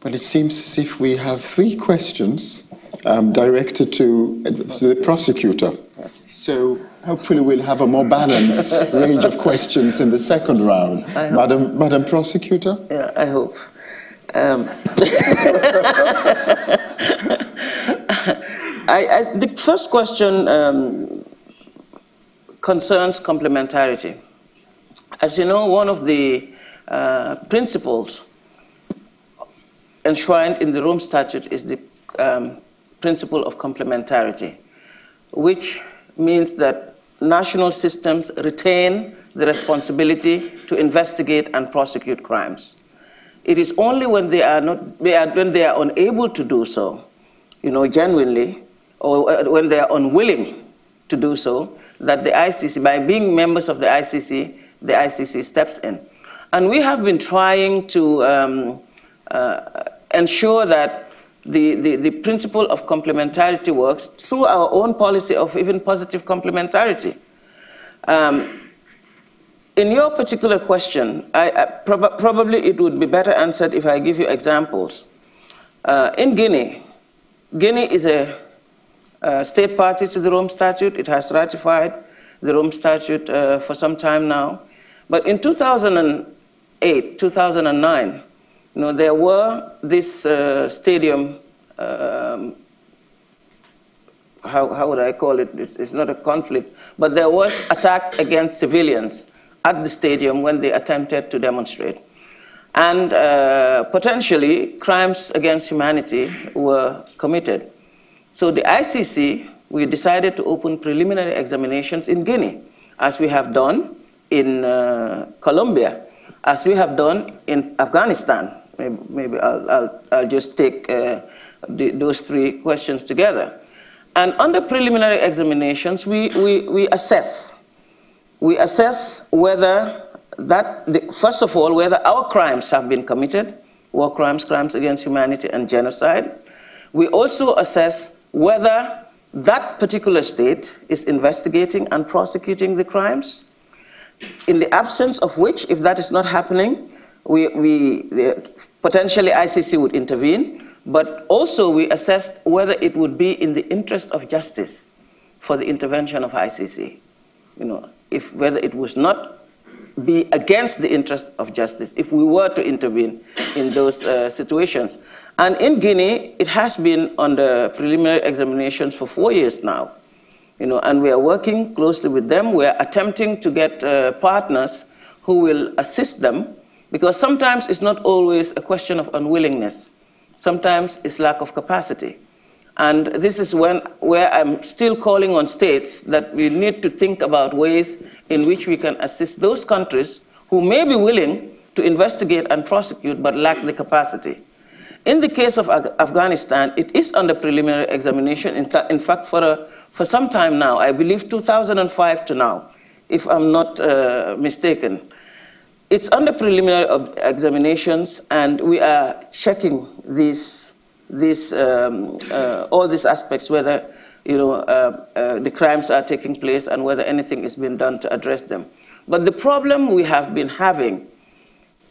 But it seems as if we have three questions um, directed to, to, the prosecutor. Yes. So hopefully we'll have a more balanced range of questions in the second round. Madam, Madam Prosecutor? Yeah, I hope. Um, I, I, the first question um, concerns complementarity. As you know, one of the uh, principles enshrined in the Rome Statute is the um, principle of complementarity, which means that national systems retain the responsibility to investigate and prosecute crimes. It is only when they are, not, they are, when they are unable to do so, you know, genuinely, or uh, when they are unwilling to do so, that the ICC, by being members of the ICC, the ICC steps in. And we have been trying to um, uh, ensure that the, the, the, principle of complementarity works through our own policy of even positive complementarity. Um, in your particular question, I, I, prob probably it would be better answered if I give you examples. Uh, in Guinea, Guinea is a, a, state party to the Rome Statute. It has ratified the Rome Statute uh, for some time now. But in 2008, 2009, you know, there were this uh, stadium um, how, how would I call it? It's, it's not a conflict, but there was attack against civilians at the stadium when they attempted to demonstrate. And uh, potentially, crimes against humanity were committed. So the ICC, we decided to open preliminary examinations in Guinea, as we have done in uh, Colombia, as we have done in Afghanistan. Maybe, maybe I'll, I'll, I'll just take uh, the, those three questions together. And under preliminary examinations, we, we, we assess. We assess whether that, the, first of all, whether our crimes have been committed, war crimes, crimes against humanity, and genocide. We also assess whether that particular state is investigating and prosecuting the crimes, in the absence of which, if that is not happening, we, we potentially ICC would intervene, but also we assessed whether it would be in the interest of justice for the intervention of ICC. You know, if whether it was not be against the interest of justice if we were to intervene in those uh, situations. And in Guinea, it has been under preliminary examinations for four years now. You know, and we are working closely with them. We are attempting to get uh, partners who will assist them because sometimes it's not always a question of unwillingness. Sometimes it's lack of capacity. And this is when, where I'm still calling on states that we need to think about ways in which we can assist those countries who may be willing to investigate and prosecute but lack the capacity. In the case of Afghanistan, it is under preliminary examination, in, in fact, for, a, for some time now, I believe 2005 to now, if I'm not uh, mistaken. It's under preliminary examinations, and we are checking these, these, um, uh, all these aspects, whether you know, uh, uh, the crimes are taking place and whether anything is being done to address them. But the problem we have been having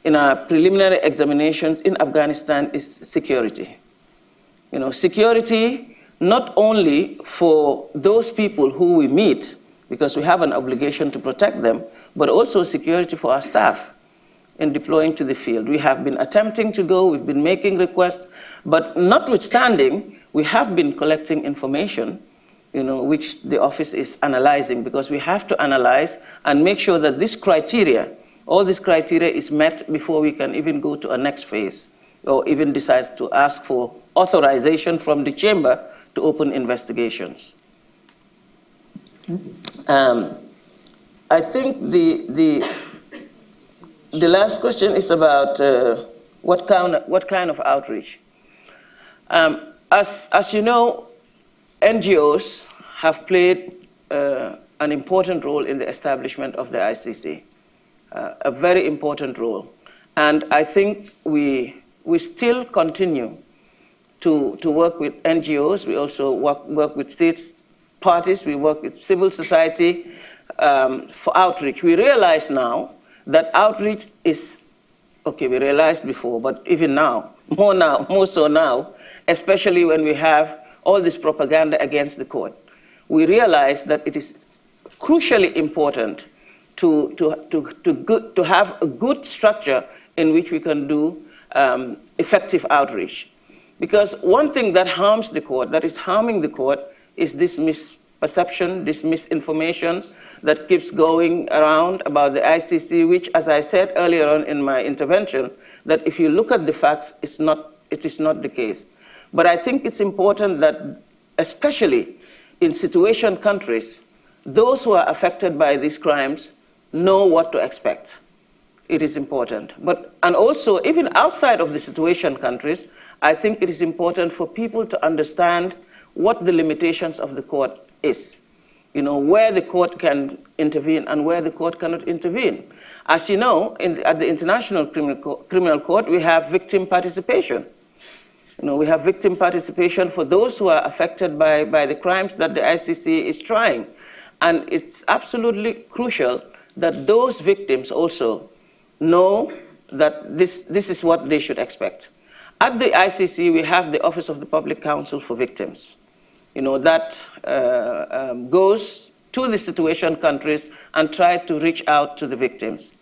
in our preliminary examinations in Afghanistan is security. You know, security not only for those people who we meet, because we have an obligation to protect them, but also security for our staff in deploying to the field. We have been attempting to go, we've been making requests, but notwithstanding, we have been collecting information you know, which the office is analyzing because we have to analyze and make sure that this criteria, all this criteria is met before we can even go to a next phase or even decide to ask for authorization from the chamber to open investigations. Um, I think the, the, the last question is about uh, what, kind of, what kind of outreach. Um, as, as you know, NGOs have played uh, an important role in the establishment of the ICC, uh, a very important role. And I think we, we still continue to, to work with NGOs. We also work, work with states parties. We work with civil society um, for outreach. We realize now that outreach is, okay, we realized before, but even now, more now, more so now, especially when we have all this propaganda against the court we realize that it is crucially important to, to, to, to, good, to have a good structure in which we can do um, effective outreach. Because one thing that harms the court, that is harming the court, is this misperception, this misinformation that keeps going around about the ICC, which, as I said earlier on in my intervention, that if you look at the facts, it's not, it is not the case. But I think it's important that, especially in situation countries, those who are affected by these crimes know what to expect. It is important. But, and also, even outside of the situation countries, I think it is important for people to understand what the limitations of the court is. You know, where the court can intervene and where the court cannot intervene. As you know, the, at the International Criminal, Criminal Court, we have victim participation. You know, we have victim participation for those who are affected by, by the crimes that the ICC is trying. And it's absolutely crucial that those victims also know that this, this is what they should expect. At the ICC, we have the Office of the Public Counsel for Victims. You know, that uh, um, goes to the situation countries and try to reach out to the victims,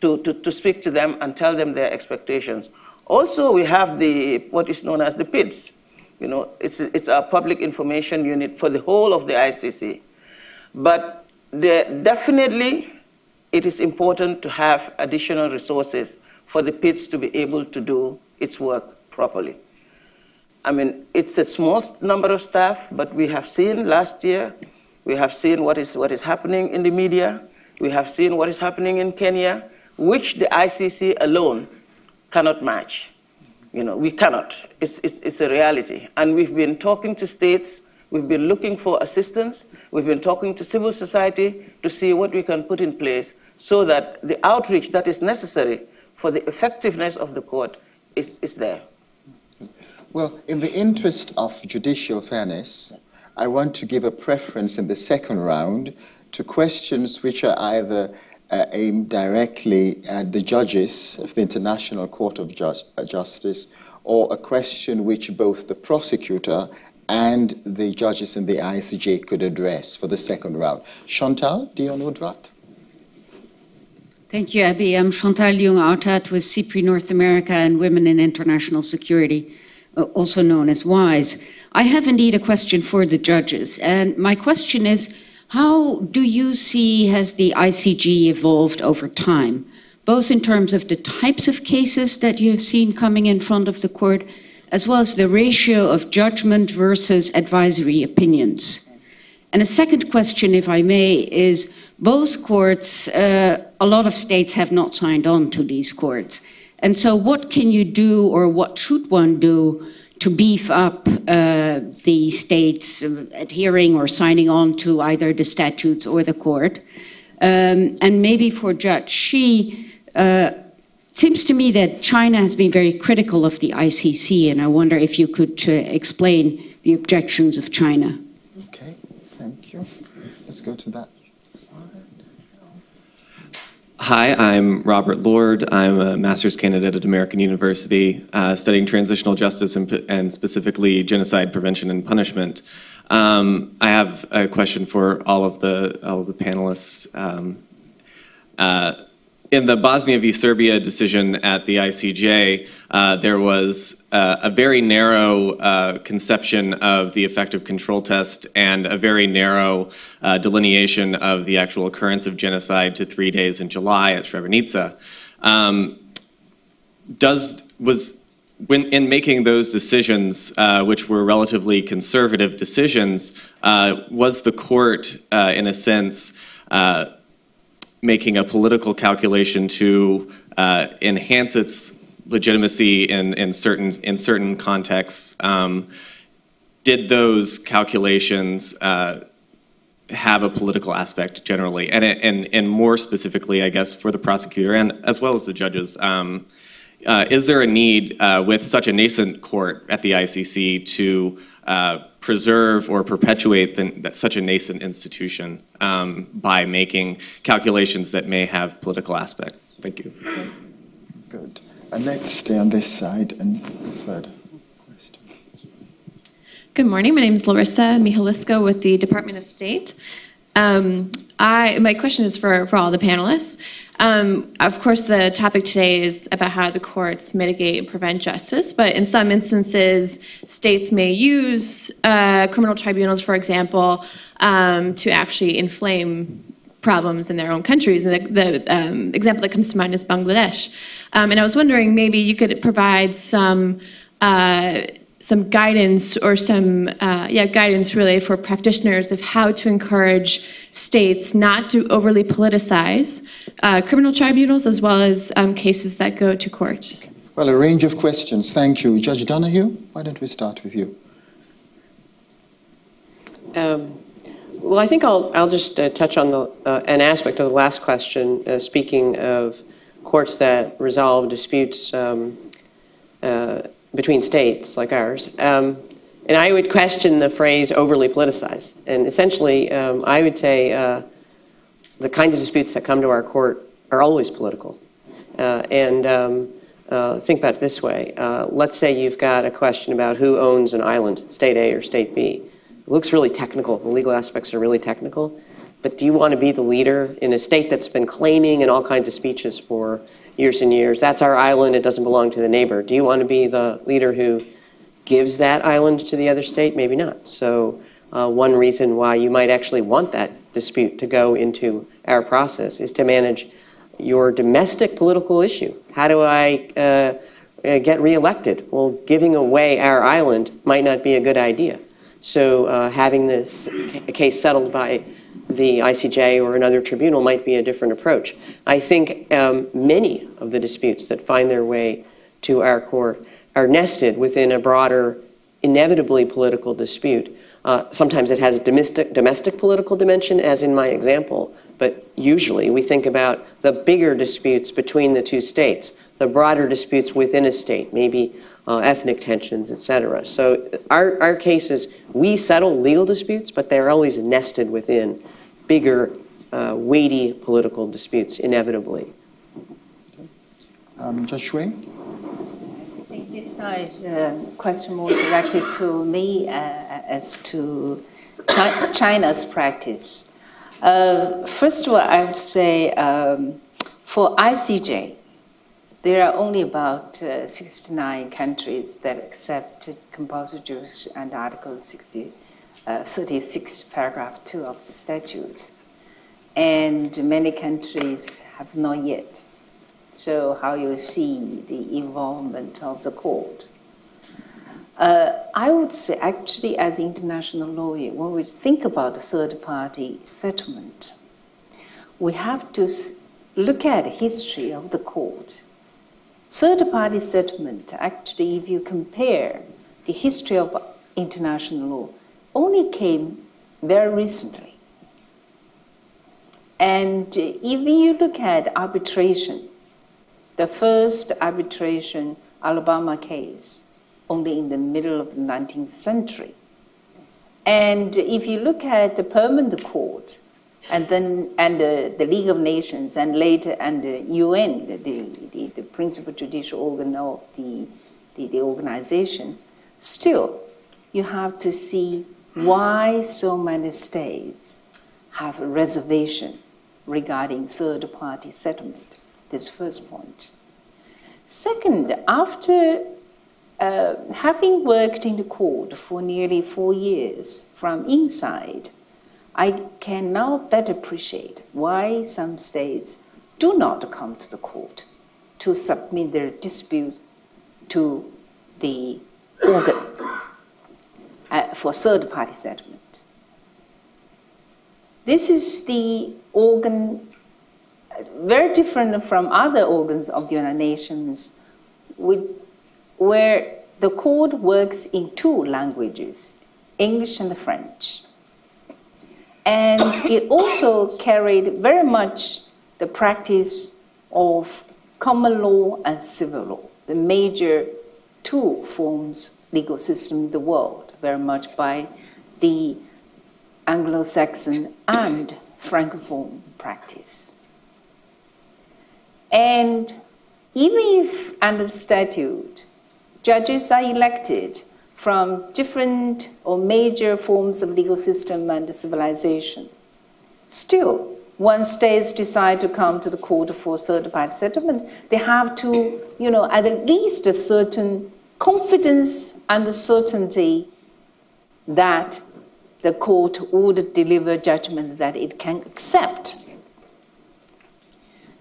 to, to, to speak to them and tell them their expectations. Also, we have the, what is known as the PIDS, You know, it's, it's our public information unit for the whole of the ICC. But the, definitely, it is important to have additional resources for the PIDS to be able to do its work properly. I mean, it's a small number of staff, but we have seen last year, we have seen what is, what is happening in the media, we have seen what is happening in Kenya, which the ICC alone cannot match. You know, we cannot. It's, it's, it's a reality. And we've been talking to states, we've been looking for assistance, we've been talking to civil society to see what we can put in place so that the outreach that is necessary for the effectiveness of the court is, is there. Well, in the interest of judicial fairness, I want to give a preference in the second round to questions which are either uh, aimed directly at the judges of the International Court of uh, Justice or a question which both the prosecutor and the judges in the ICJ could address for the second round. Chantal Dion Udrat. Thank you, Abi. I'm Chantal Jung Artat with SIPRI North America and Women in International Security, also known as WISE. I have indeed a question for the judges. And my question is how do you see has the ICJ evolved over time, both in terms of the types of cases that you have seen coming in front of the court, as well as the ratio of judgment versus advisory opinions? And a second question, if I may, is both courts, uh, a lot of states have not signed on to these courts. And so, what can you do, or what should one do, to beef up uh, the states adhering or signing on to either the statutes or the court? Um, and maybe for Judge Xue, uh, it seems to me that China has been very critical of the ICC, and I wonder if you could uh, explain the objections of China. Okay, thank you. Let's go to that. Hi, I'm Robert Lord. I'm a master's candidate at American University uh, studying transitional justice and, and, specifically genocide prevention and punishment. Um, I have a question for all of the, all of the panelists. Um, uh, in the Bosnia v. Serbia decision at the ICJ, uh, there was uh, a very narrow uh, conception of the effective control test and a very narrow uh, delineation of the actual occurrence of genocide to three days in July at Srebrenica. Um, does was when in making those decisions, uh, which were relatively conservative decisions, uh, was the court, in a sense, making a political calculation to uh, enhance its legitimacy in, in, certain, in certain contexts. Um, did those calculations uh, have a political aspect generally? And, and, and more specifically, I guess, for the prosecutor and as well as the judges, um, uh, is there a need uh, with such a nascent court at the ICC to uh, preserve or perpetuate the, such a nascent institution um, by making calculations that may have political aspects. Thank you. Good. And let's stay on this side and third question. Good morning. My name is Larissa Mihalisko with the Department of State. Um, I, my question is for, for all the panelists. Um, of course, the topic today is about how the courts mitigate and prevent justice, but in some instances, states may use uh, criminal tribunals, for example, um, to actually inflame problems in their own countries. And the, the um, example that comes to mind is Bangladesh. Um, and I was wondering maybe you could provide some. Uh, some guidance or some uh, yeah guidance really for practitioners of how to encourage states not to overly politicize uh, criminal tribunals as well as um, cases that go to court. Well, a range of questions. Thank you, Judge Donoghue. Why don't we start with you? Um, well, I think I'll I'll just uh, touch on the uh, an aspect of the last question. Uh, speaking of courts that resolve disputes. Um, uh, between states like ours. Um, and I would question the phrase overly politicized. And essentially, um, I would say uh, the kinds of disputes that come to our court are always political. Uh, and um, uh, think about it this way. Uh, let's say you've got a question about who owns an island, state A or state B. It looks really technical. The legal aspects are really technical. But do you want to be the leader in a state that's been claiming in all kinds of speeches for years and years. That's our island. It doesn't belong to the neighbor. Do you want to be the leader who gives that island to the other state, maybe not. So uh, one reason why you might actually want that dispute to go into our process is to manage your domestic political issue. How do I uh, uh, get reelected? Well, giving away our island might not be a good idea. So uh, having this ca- case settled by the ICJ or another tribunal might be a different approach. I think um, many of the disputes that find their way to our court are nested within a broader, inevitably political dispute. Uh, sometimes it has a domestic, domestic political dimension, as in my example, but usually we think about the bigger disputes between the two states, the broader disputes within a state, maybe uh, ethnic tensions, et cetera. So our, our cases, we settle legal disputes, but they're always nested within bigger, uh, weighty political disputes, inevitably. Um, Judge Xue? I think this time uh, question more directed to me uh, as to Chi- China's practice. Uh, first of all, I would say um, for ICJ, there are only about uh, 69 countries that accepted compulsory jurisdiction under Article 60, uh, 36, paragraph 2 of the statute. And many countries have not yet. So, how you see the involvement of the court. Uh, I would say, actually, as international lawyer, when we think about third party settlement, we have to look at the history of the court. Third party settlement, actually, if you compare the history of international law, only came very recently. And uh, if you look at arbitration, the first arbitration Alabama case, only in the middle of the 19th century. And if you look at the permanent court, and then and uh, the League of Nations, and later and the UN, the, the, the principal judicial organ of the, the, the organization, still you have to see why so many states have a reservation regarding third party settlement. This first point. Second, after uh, having worked in the court for nearly four years from inside, I can now better appreciate why some states do not come to the court to submit their dispute to the organ for third party settlement. This is the organ uh, very different from other organs of the United Nations, where the court works in two languages, English and the French. And it also carried very much the practice of common law and civil law, the major two forms legal system in the world, very much by the Anglo-Saxon and Francophone practice. And even if under statute, judges are elected from different or major forms of legal system and civilization, still, once states decide to come to the court for third party settlement, they have to, you know, at least a certain confidence and a certainty that the court would deliver judgment that it can accept.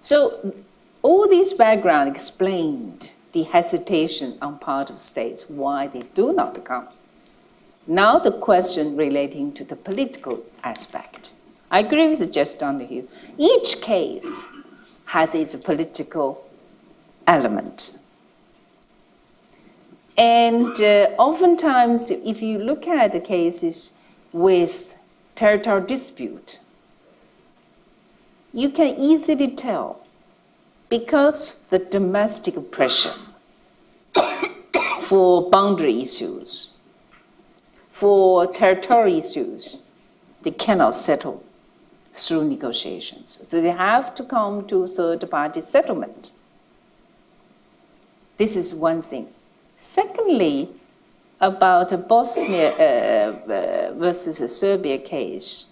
So all this background explained the hesitation on part of states why they do not come. Now the question relating to the political aspect. I agree with Judge Donoghue. Each case has its political element. And uh, oftentimes, if you look at the cases with territorial dispute, you can easily tell because the domestic pressure for boundary issues, for territorial issues, they cannot settle through negotiations. So they have to come to third party settlement. This is one thing. Secondly, about a Bosnia uh, uh, versus a Serbia case,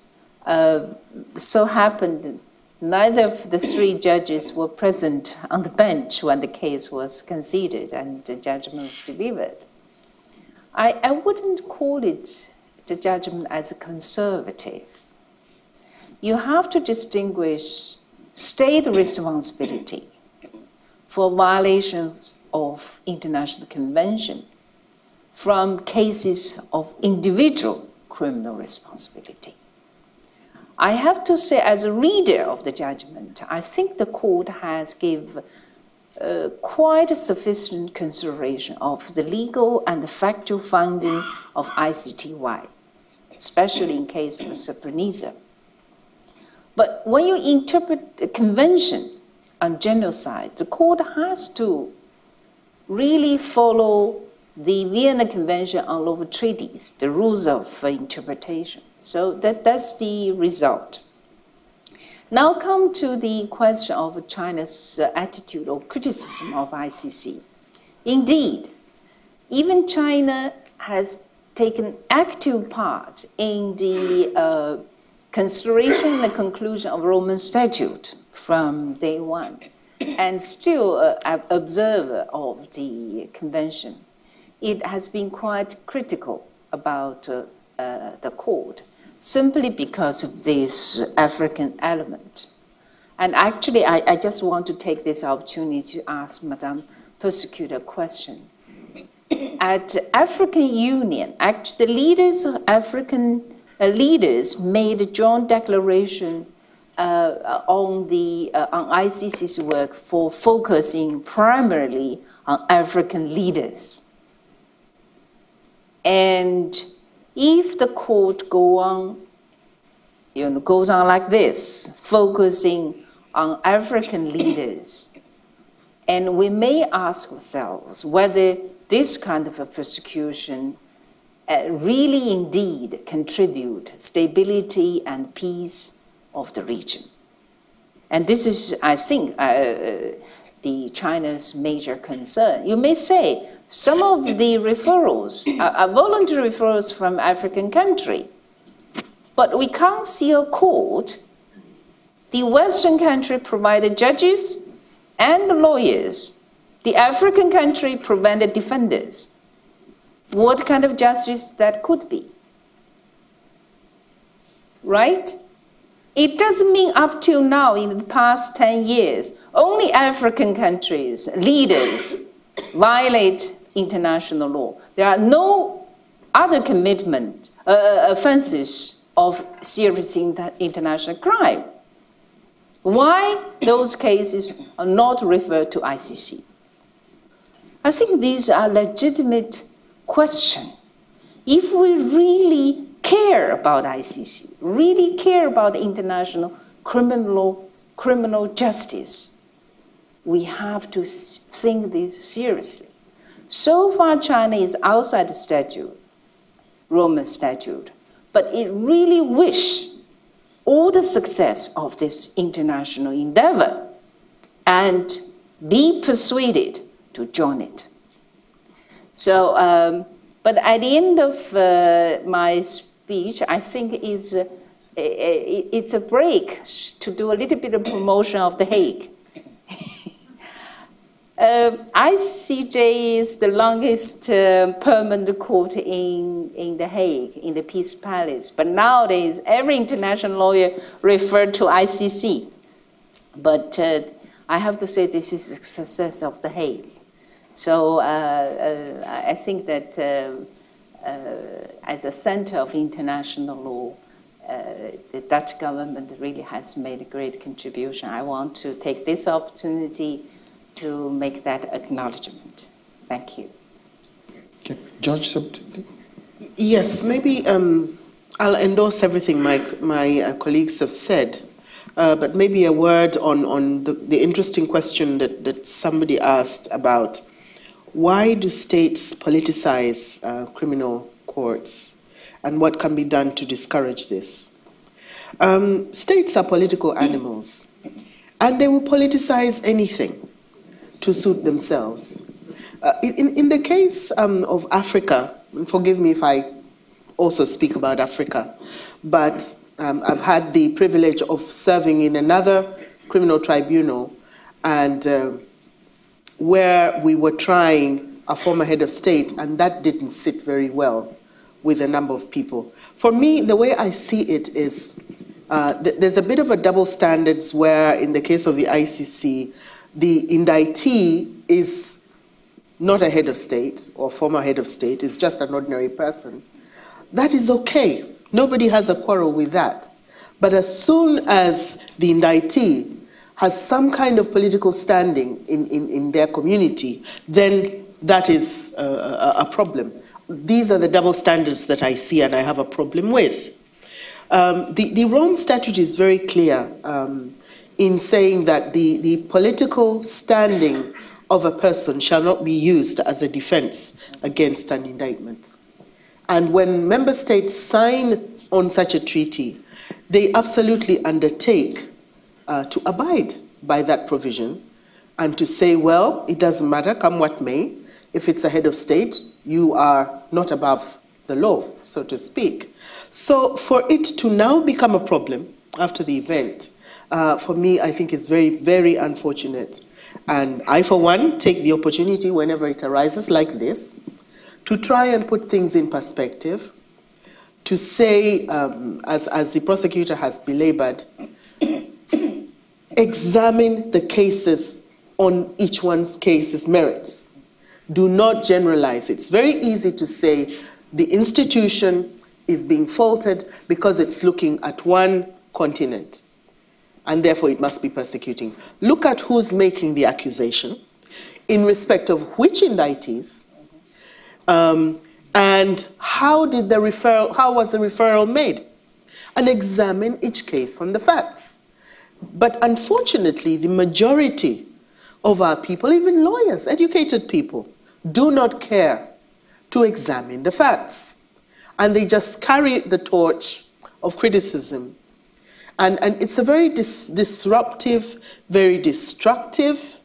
uh, so happened neither of the three judges were present on the bench when the case was considered and the judgment was delivered. I, I wouldn't call it the judgment as a conservative. You have to distinguish state responsibility for violations of international convention from cases of individual criminal responsibility. I have to say, as a reader of the judgment, I think the court has given uh, quite a sufficient consideration of the legal and the factual finding of ICTY, especially in case of Srebrenica. But when you interpret the convention on genocide, the court has to really follow the Vienna Convention on Law of Treaties, the rules of interpretation. So that, that's the result. Now come to the question of China's uh, attitude or criticism of ICC. Indeed, even China has taken active part in the uh, consideration and the conclusion of Roman Statute from day one, and still uh, an observer of the convention. It has been quite critical about uh, uh, the court simply because of this African element. And actually, I, I just want to take this opportunity to ask Madame Persecutor a question. At African Union, actually, the leaders of African uh, leaders made a joint declaration uh, on the uh, on ICC's work for focusing primarily on African leaders. And if the court go on, you know, goes on like this, focusing on African leaders, and we may ask ourselves whether this kind of a persecution uh, really indeed contribute stability and peace of the region. And this is, I think, uh, the China's major concern. You may say some of the referrals are, are voluntary referrals from African country, but we can't see a court. The Western country provided judges and lawyers. The African country provided defenders what kind of justice that could be. Right? It doesn't mean up till now, in the past 10 years, only African countries, leaders, violate international law. There are no other commitment, uh, uh offenses of serious inter international crime. Why those cases are not referred to ICC? I think these are legitimate questions. If we really about ICC, really care about international criminal law, criminal justice, we have to think this seriously. So far, China is outside the statute, Roman statute, but it really wish all the success of this international endeavor and be persuaded to join it. So, um, but at the end of uh, my speech, I think is uh, it's a break to do a little bit of promotion of The Hague. uh, ICJ is the longest uh, permanent court in, in The Hague, in the Peace Palace. But nowadays, every international lawyer referred to ICC. But uh, I have to say this is a success of The Hague. So uh, uh, I think that uh, as a center of international law, the Dutch government really has made a great contribution. I want to take this opportunity to make that acknowledgement. Thank you. Okay. Judge Yes, maybe um, I'll endorse everything my, my uh, colleagues have said, uh, but maybe a word on, on the, the interesting question that, that somebody asked about why do states politicize uh, criminal courts and what can be done to discourage this? Um, states are political animals and they will politicize anything to suit themselves. Uh, in, in the case um, of Africa, forgive me if I also speak about Africa, but um, I've had the privilege of serving in another criminal tribunal and uh, where we were trying a former head of state, and that didn't sit very well with a number of people. For me, the way I see it is uh, th- there's a bit of a double standards where, in the case of the ICC, the indictee is not a head of state or former head of state, is just an ordinary person. That is okay. Nobody has a quarrel with that. But as soon as the indictee has some kind of political standing in, in, in their community, then that is a, a, a problem. These are the double standards that I see and I have a problem with. Um, the, the Rome Statute is very clear um, in saying that the, the political standing of a person shall not be used as a defense against an indictment. And when member states sign on such a treaty, they absolutely undertake uh, to abide by that provision and to say, well, it doesn't matter, come what may, if it's a head of state, you are not above the law, so to speak. So for it to now become a problem after the event, uh, for me, I think is very, very unfortunate. And I, for one, take the opportunity whenever it arises like this to try and put things in perspective, to say, um, as, as the prosecutor has belabored, examine the cases on each one's case's merits. Do not generalize. It's very easy to say the institution is being faulted because it's looking at one continent and therefore it must be persecuting. Look at who's making the accusation, in respect of which indictees, um, and how did the referral, how was the referral made, and examine each case on the facts. But unfortunately, the majority of our people, even lawyers, educated people, do not care to examine the facts. And they just carry the torch of criticism and, and it's a very dis disruptive, very destructive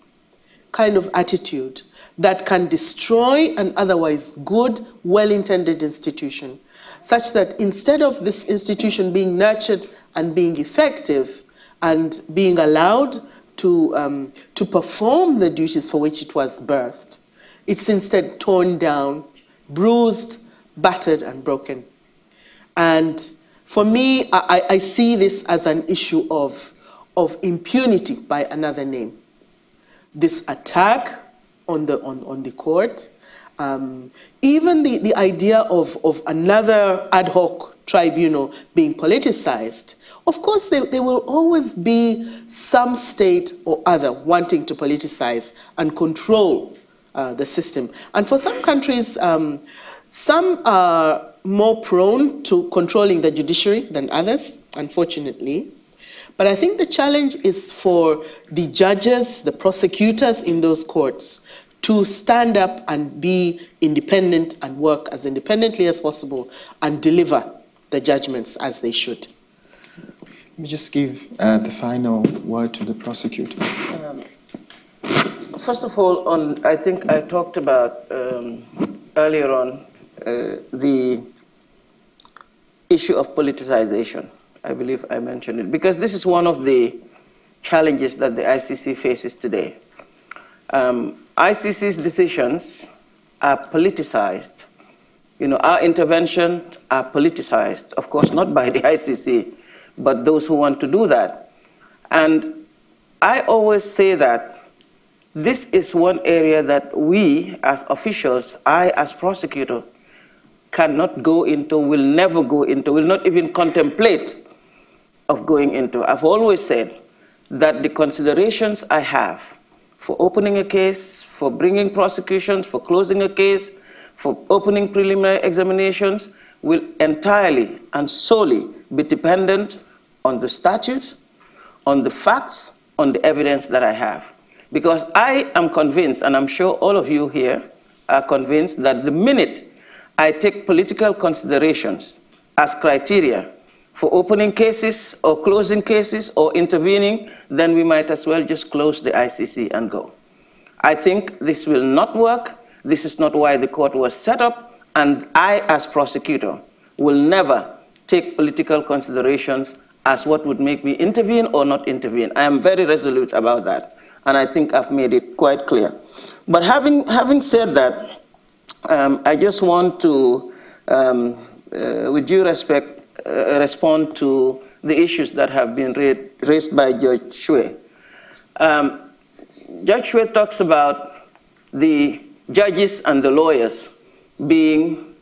kind of attitude that can destroy an otherwise good, well intended institution, such that instead of this institution being nurtured and being effective and being allowed to, um, to perform the duties for which it was birthed, it's instead torn down, bruised, battered, and broken. And for me, I, I see this as an issue of, of impunity by another name. This attack on the, on, on the court, um, even the, the idea of, of another ad hoc tribunal being politicized, of course, there, there will always be some state or other wanting to politicize and control uh, the system. And for some countries, um, some are more prone to controlling the judiciary than others, unfortunately. But I think the challenge is for the judges, the prosecutors in those courts to stand up and be independent and work as independently as possible and deliver the judgments as they should. Let me just give uh, the final word to the prosecutor. Um, first of all, on I think I talked about um, earlier on uh, the issue of politicization. I believe I mentioned it because this is one of the challenges that the ICC faces today. Um, ICC's decisions are politicized. You know, our interventions are politicized, of course, not by the ICC, but those who want to do that. And I always say that this is one area that we as officials, I as prosecutor, cannot go into, will never go into, will not even contemplate of going into. I've always said that the considerations I have for opening a case, for bringing prosecutions, for closing a case, for opening preliminary examinations will entirely and solely be dependent on the statute, on the facts, on the evidence that I have. Because I am convinced, and I'm sure all of you here are convinced, that the minute I take political considerations as criteria for opening cases or closing cases or intervening, then we might as well just close the ICC and go. I think this will not work. This is not why the court was set up. And I, as prosecutor, will never take political considerations as what would make me intervene or not intervene. I am very resolute about that. And I think I've made it quite clear. But having, having said that, um, I just want to, um, uh, with due respect, uh, respond to the issues that have been raised by Judge Xue. Um, Judge Xue talks about the judges and the lawyers being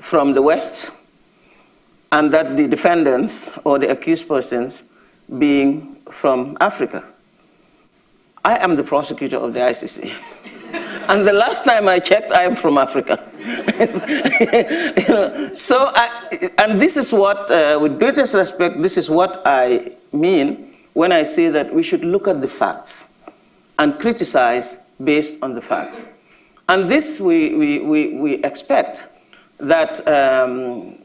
from the West, and that the defendants or the accused persons being from Africa. I am the prosecutor of the ICC. and the last time I checked, I am from Africa. so, I, and this is what, uh, with greatest respect, this is what I mean when I say that we should look at the facts and criticize based on the facts. And this we, we, we, we expect that um,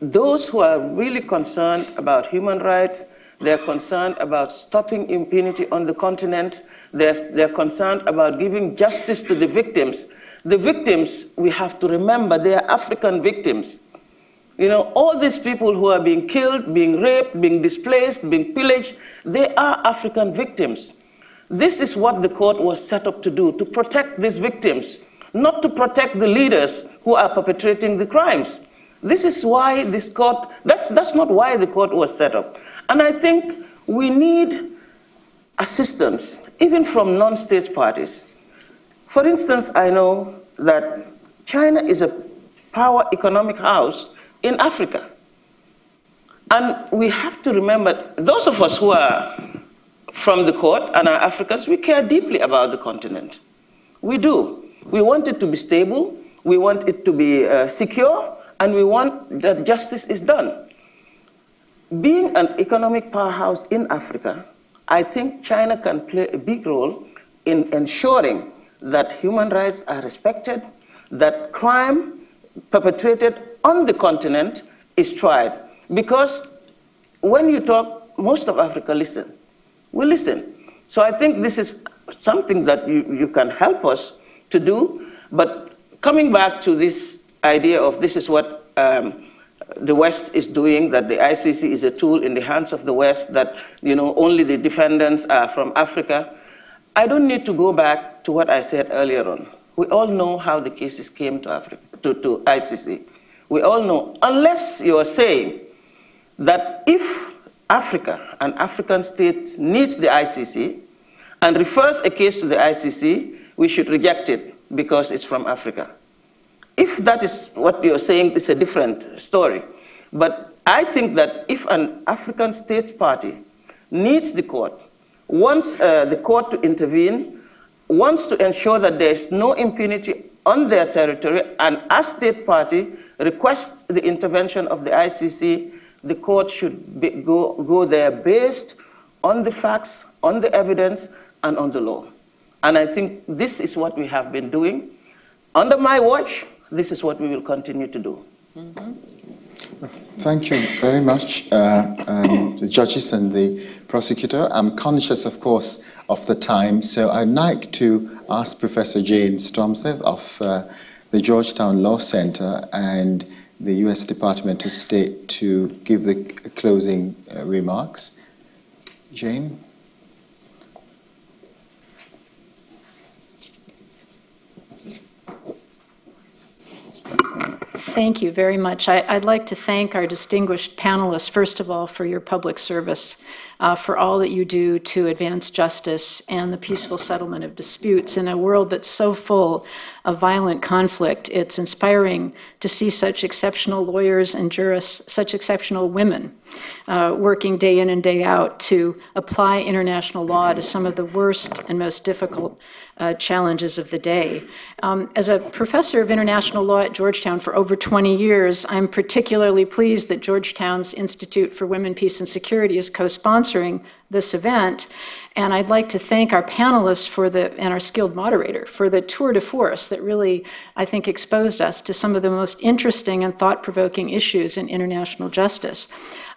those who are really concerned about human rights, they're concerned about stopping impunity on the continent, they're, they're concerned about giving justice to the victims. The victims, we have to remember, they are African victims. You know, all these people who are being killed, being raped, being displaced, being pillaged, they are African victims. This is what the court was set up to do, to protect these victims, not to protect the leaders who are perpetrating the crimes. This is why this court, that's, that's not why the court was set up. And I think we need assistance, even from non-state parties. For instance, I know that China is a power economic house in Africa. And we have to remember, those of us who are from the court and our Africans, we care deeply about the continent. We do. We want it to be stable, we want it to be uh, secure, and we want that justice is done. Being an economic powerhouse in Africa, I think China can play a big role in ensuring that human rights are respected, that crime perpetrated on the continent is tried. Because when you talk, most of Africa listen. We listen. So I think this is something that you, you can help us to do. But coming back to this idea of this is what um, the West is doing, that the ICC is a tool in the hands of the West, that you know, only the defendants are from Africa. I don't need to go back to what I said earlier on. We all know how the cases came to, Africa, to, to ICC. We all know, unless you are saying that if Africa, an African state, needs the ICC and refers a case to the ICC, we should reject it because it's from Africa. If that is what you're saying, it's a different story. But I think that if an African state party needs the court, wants uh, the court to intervene, wants to ensure that there is no impunity on their territory, and as state party requests the intervention of the ICC, the court should be, go, go there based on the facts, on the evidence, and on the law. And I think this is what we have been doing. Under my watch, this is what we will continue to do. Mm -hmm. Thank you very much, uh, um, the judges and the prosecutor. I'm conscious, of course, of the time, so I'd like to ask Professor Jane Stromseth of uh, the Georgetown Law Center and the U.S. Department of State to give the closing uh, remarks. Jane? Thank you very much. I, would like to thank our distinguished panelists, first of all, for your public service, uh, for all that you do to advance justice and the peaceful settlement of disputes in a world that's so full of violent conflict. It's inspiring to see such exceptional lawyers and jurists, such exceptional women, uh, working day in and day out to apply international law to some of the worst and most difficult uh, challenges of the day. Um, as a professor of international law at Georgetown for over 20 years, I'm particularly pleased that Georgetown's Institute for Women, Peace, and Security is co-sponsoring this event. And I'd like to thank our panelists for the, and our skilled moderator for the tour de force that really, I think, exposed us to some of the most interesting and thought-provoking issues in international justice.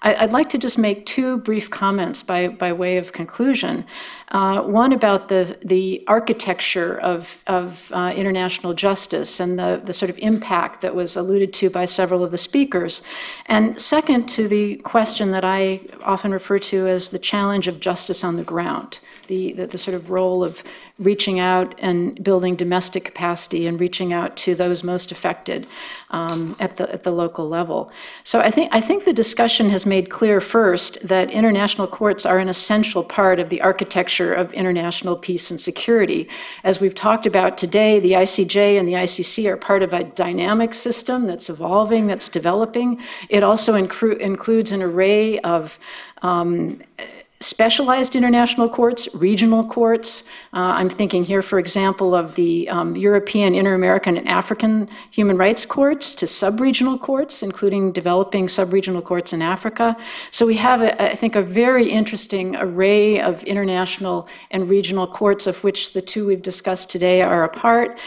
I, would like to just make two brief comments by, by way of conclusion. Uh, one about the, the architecture of, of uh, international justice and the, the sort of impact that was alluded to by several of the speakers. And second, to the question that I often refer to as the challenge of justice on the ground, the, the, the sort of role of reaching out and building domestic capacity and reaching out to those most affected um, at, the, at the local level. So I think, I think the discussion has made clear first that international courts are an essential part of the architecture of international peace and security. As we've talked about today, the ICJ and the ICC are part of a dynamic system that's evolving, that's developing. It also includes an array of um, specialized international courts, regional courts. Uh, I'm thinking here, for example, of the um, European, Inter-American, and African human rights courts to sub-regional courts, including developing sub-regional courts in Africa. So we have, a, I think, a very interesting array of international and regional courts, of which the two we've discussed today are a part.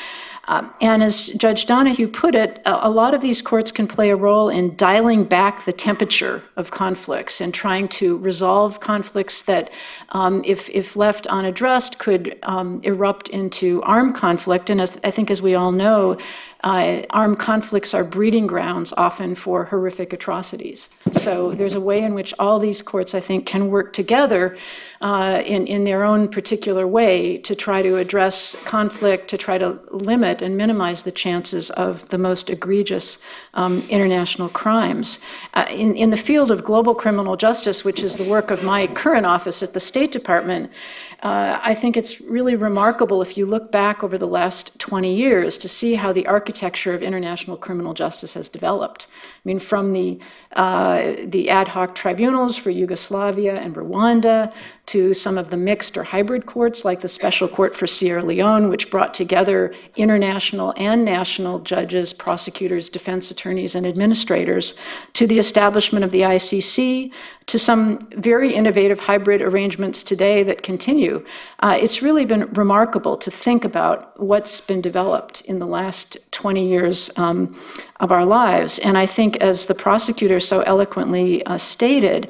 Um, and as Judge Donoghue put it, a, a, lot of these courts can play a role in dialing back the temperature of conflicts and trying to resolve conflicts that, um, if, if left unaddressed, could um, erupt into armed conflict. And as, I think, as we all know, uh, armed conflicts are breeding grounds often for horrific atrocities. So there's a way in which all these courts, I think, can work together uh, in, in their own particular way to try to address conflict, to try to limit and minimize the chances of the most egregious um, international crimes. Uh, in, in the field of global criminal justice, which is the work of my current office at the State Department, uh, I think it's really remarkable if you look back over the last 20 years to see how the architecture of international criminal justice has developed. I mean, from the, uh, the ad hoc tribunals for Yugoslavia and Rwanda to some of the mixed or hybrid courts like the Special Court for Sierra Leone, which brought together international and national judges, prosecutors, defense attorneys, and administrators, to the establishment of the ICC, to some very innovative hybrid arrangements today that continue. Uh, it's really been remarkable to think about what's been developed in the last 20 years um, of our lives. And I think, as the prosecutor so eloquently uh, stated,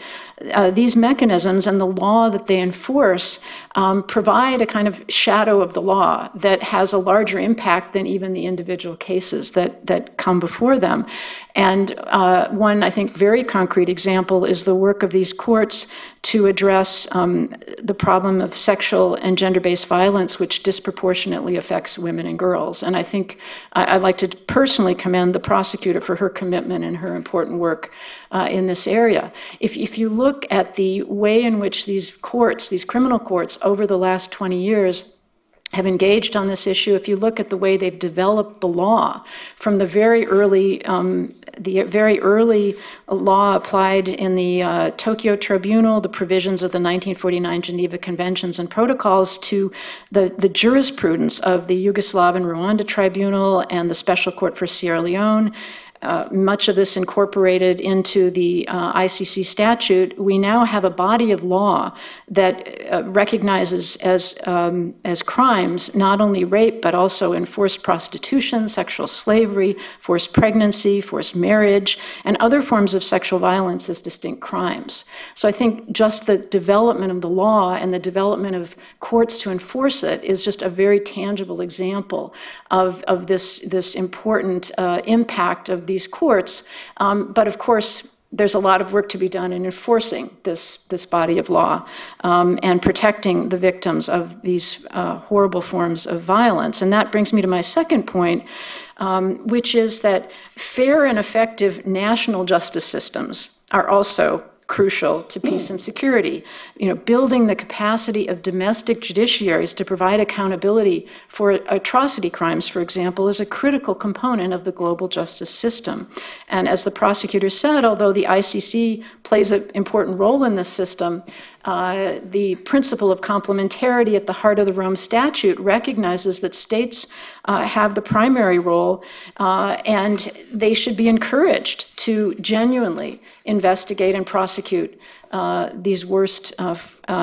uh, these mechanisms and the law that they enforce um, provide a kind of shadow of the law that has a larger impact than even the individual cases that, that come before them. And uh, one, I think, very concrete example is the work of these courts to address um, the problem of sexual and gender based violence, which disproportionately affects women and girls. And I think I, would like to personally commend the prosecutor for her commitment and her important work uh, in this area. If, if you look at the way in which these courts, these criminal courts, over the last 20 years, have engaged on this issue. If you look at the way they've developed the law from the very early, um, the very early law applied in the uh, Tokyo Tribunal, the provisions of the 1949 Geneva Conventions and Protocols, to the, the jurisprudence of the Yugoslav and Rwanda Tribunal and the Special Court for Sierra Leone, uh, much of this incorporated into the uh, ICC statute, we now have a body of law that uh, recognizes as, um, as crimes not only rape, but also enforced prostitution, sexual slavery, forced pregnancy, forced marriage, and other forms of sexual violence as distinct crimes. So I think just the development of the law and the development of courts to enforce it is just a very tangible example of, of this, this important uh, impact of the these courts. Um, but of course, there's a lot of work to be done in enforcing this, this body of law um, and protecting the victims of these uh, horrible forms of violence. And that brings me to my second point, um, which is that fair and effective national justice systems are also crucial to peace and security. You know, building the capacity of domestic judiciaries to provide accountability for atrocity crimes, for example, is a critical component of the global justice system. And as the prosecutor said, although the ICC plays an important role in this system, uh, the principle of complementarity at the heart of the Rome Statute recognizes that states uh, have the primary role uh, and they should be encouraged to genuinely investigate and prosecute uh, these worst uh,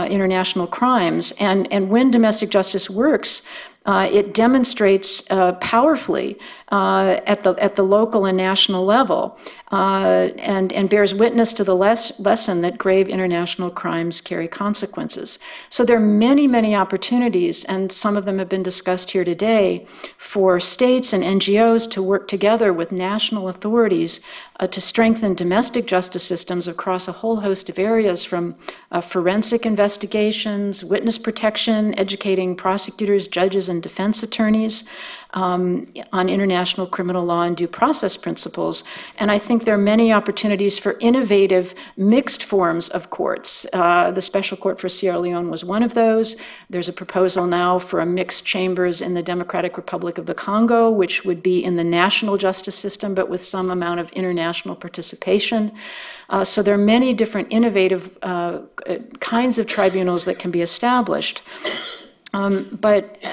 international crimes. And, and when domestic justice works, uh, it demonstrates uh, powerfully uh, at, the, at the local and national level uh, and, and bears witness to the les- lesson that grave international crimes carry consequences. So there are many, many opportunities, and some of them have been discussed here today, for states and NGOs to work together with national authorities uh, to strengthen domestic justice systems across a whole host of areas from uh, forensic investigations, witness protection, educating prosecutors, judges, and defense attorneys um, on international criminal law and due process principles. And I think there are many opportunities for innovative mixed forms of courts. Uh, the Special Court for Sierra Leone was one of those. There's a proposal now for a mixed chambers in the Democratic Republic of the Congo, which would be in the national justice system, but with some amount of international participation. Uh, so there are many different innovative uh, kinds of tribunals that can be established. Um, but uh,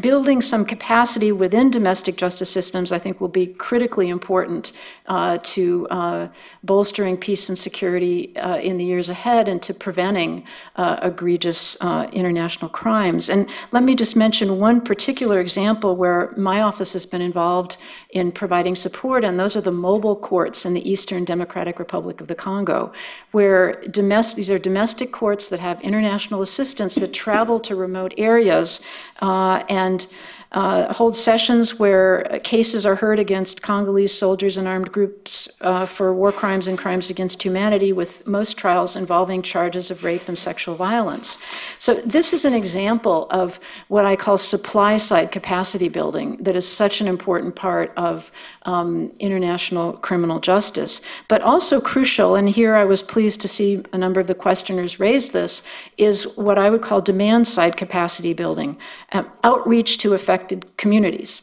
building some capacity within domestic justice systems, I think, will be critically important uh, to uh, bolstering peace and security uh, in the years ahead and to preventing uh, egregious uh, international crimes. And let me just mention one particular example where my office has been involved in providing support, and those are the mobile courts in the Eastern Democratic Republic of the Congo, where domestic, these are domestic courts that have international assistance that travel to remote areas uh, and uh, hold sessions where cases are heard against Congolese soldiers and armed groups uh, for war crimes and crimes against humanity, with most trials involving charges of rape and sexual violence. So, this is an example of what I call supply side capacity building that is such an important part of um, international criminal justice. But also crucial, and here I was pleased to see a number of the questioners raise this, is what I would call demand side capacity building, um, outreach to affect affected communities,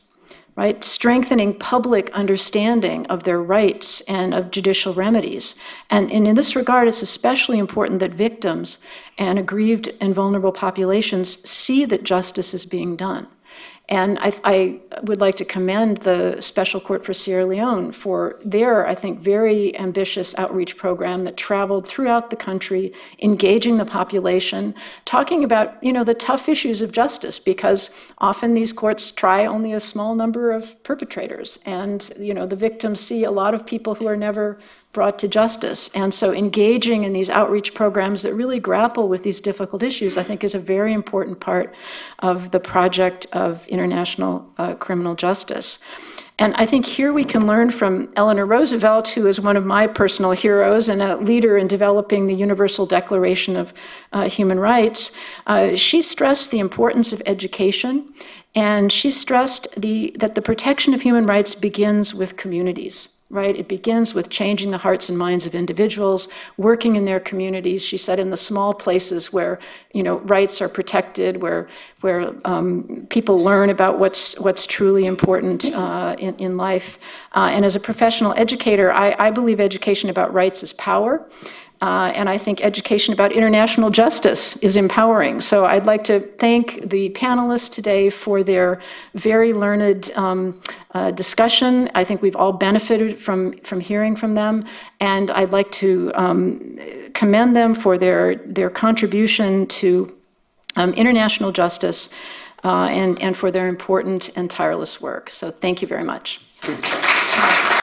right? Strengthening public understanding of their rights and of judicial remedies. And, and in this regard, it's especially important that victims and aggrieved and vulnerable populations see that justice is being done. And I, I, would like to commend the Special Court for Sierra Leone for their, I think, very ambitious outreach program that traveled throughout the country, engaging the population, talking about, you know, the tough issues of justice, because often these courts try only a small number of perpetrators. And, you know, the victims see a lot of people who are never brought to justice. And so engaging in these outreach programs that really grapple with these difficult issues, I think, is a very important part of the project of international uh, criminal justice. And I think here we can learn from Eleanor Roosevelt, who is one of my personal heroes and a leader in developing the Universal Declaration of uh, Human Rights. Uh, she stressed the importance of education, and she stressed the, that the protection of human rights begins with communities right? It begins with changing the hearts and minds of individuals, working in their communities. She said in the small places where you know rights are protected, where where um, people learn about what's what's truly important uh, in, in life. Uh, and as a professional educator, I, I believe education about rights is power. Uh, and I think education about international justice is empowering. So I'd like to thank the panelists today for their very learned um, uh, discussion. I think we've all benefited from, from hearing from them. And I'd like to um, commend them for their, their contribution to um, international justice uh, and, and for their important and tireless work. So thank you very much.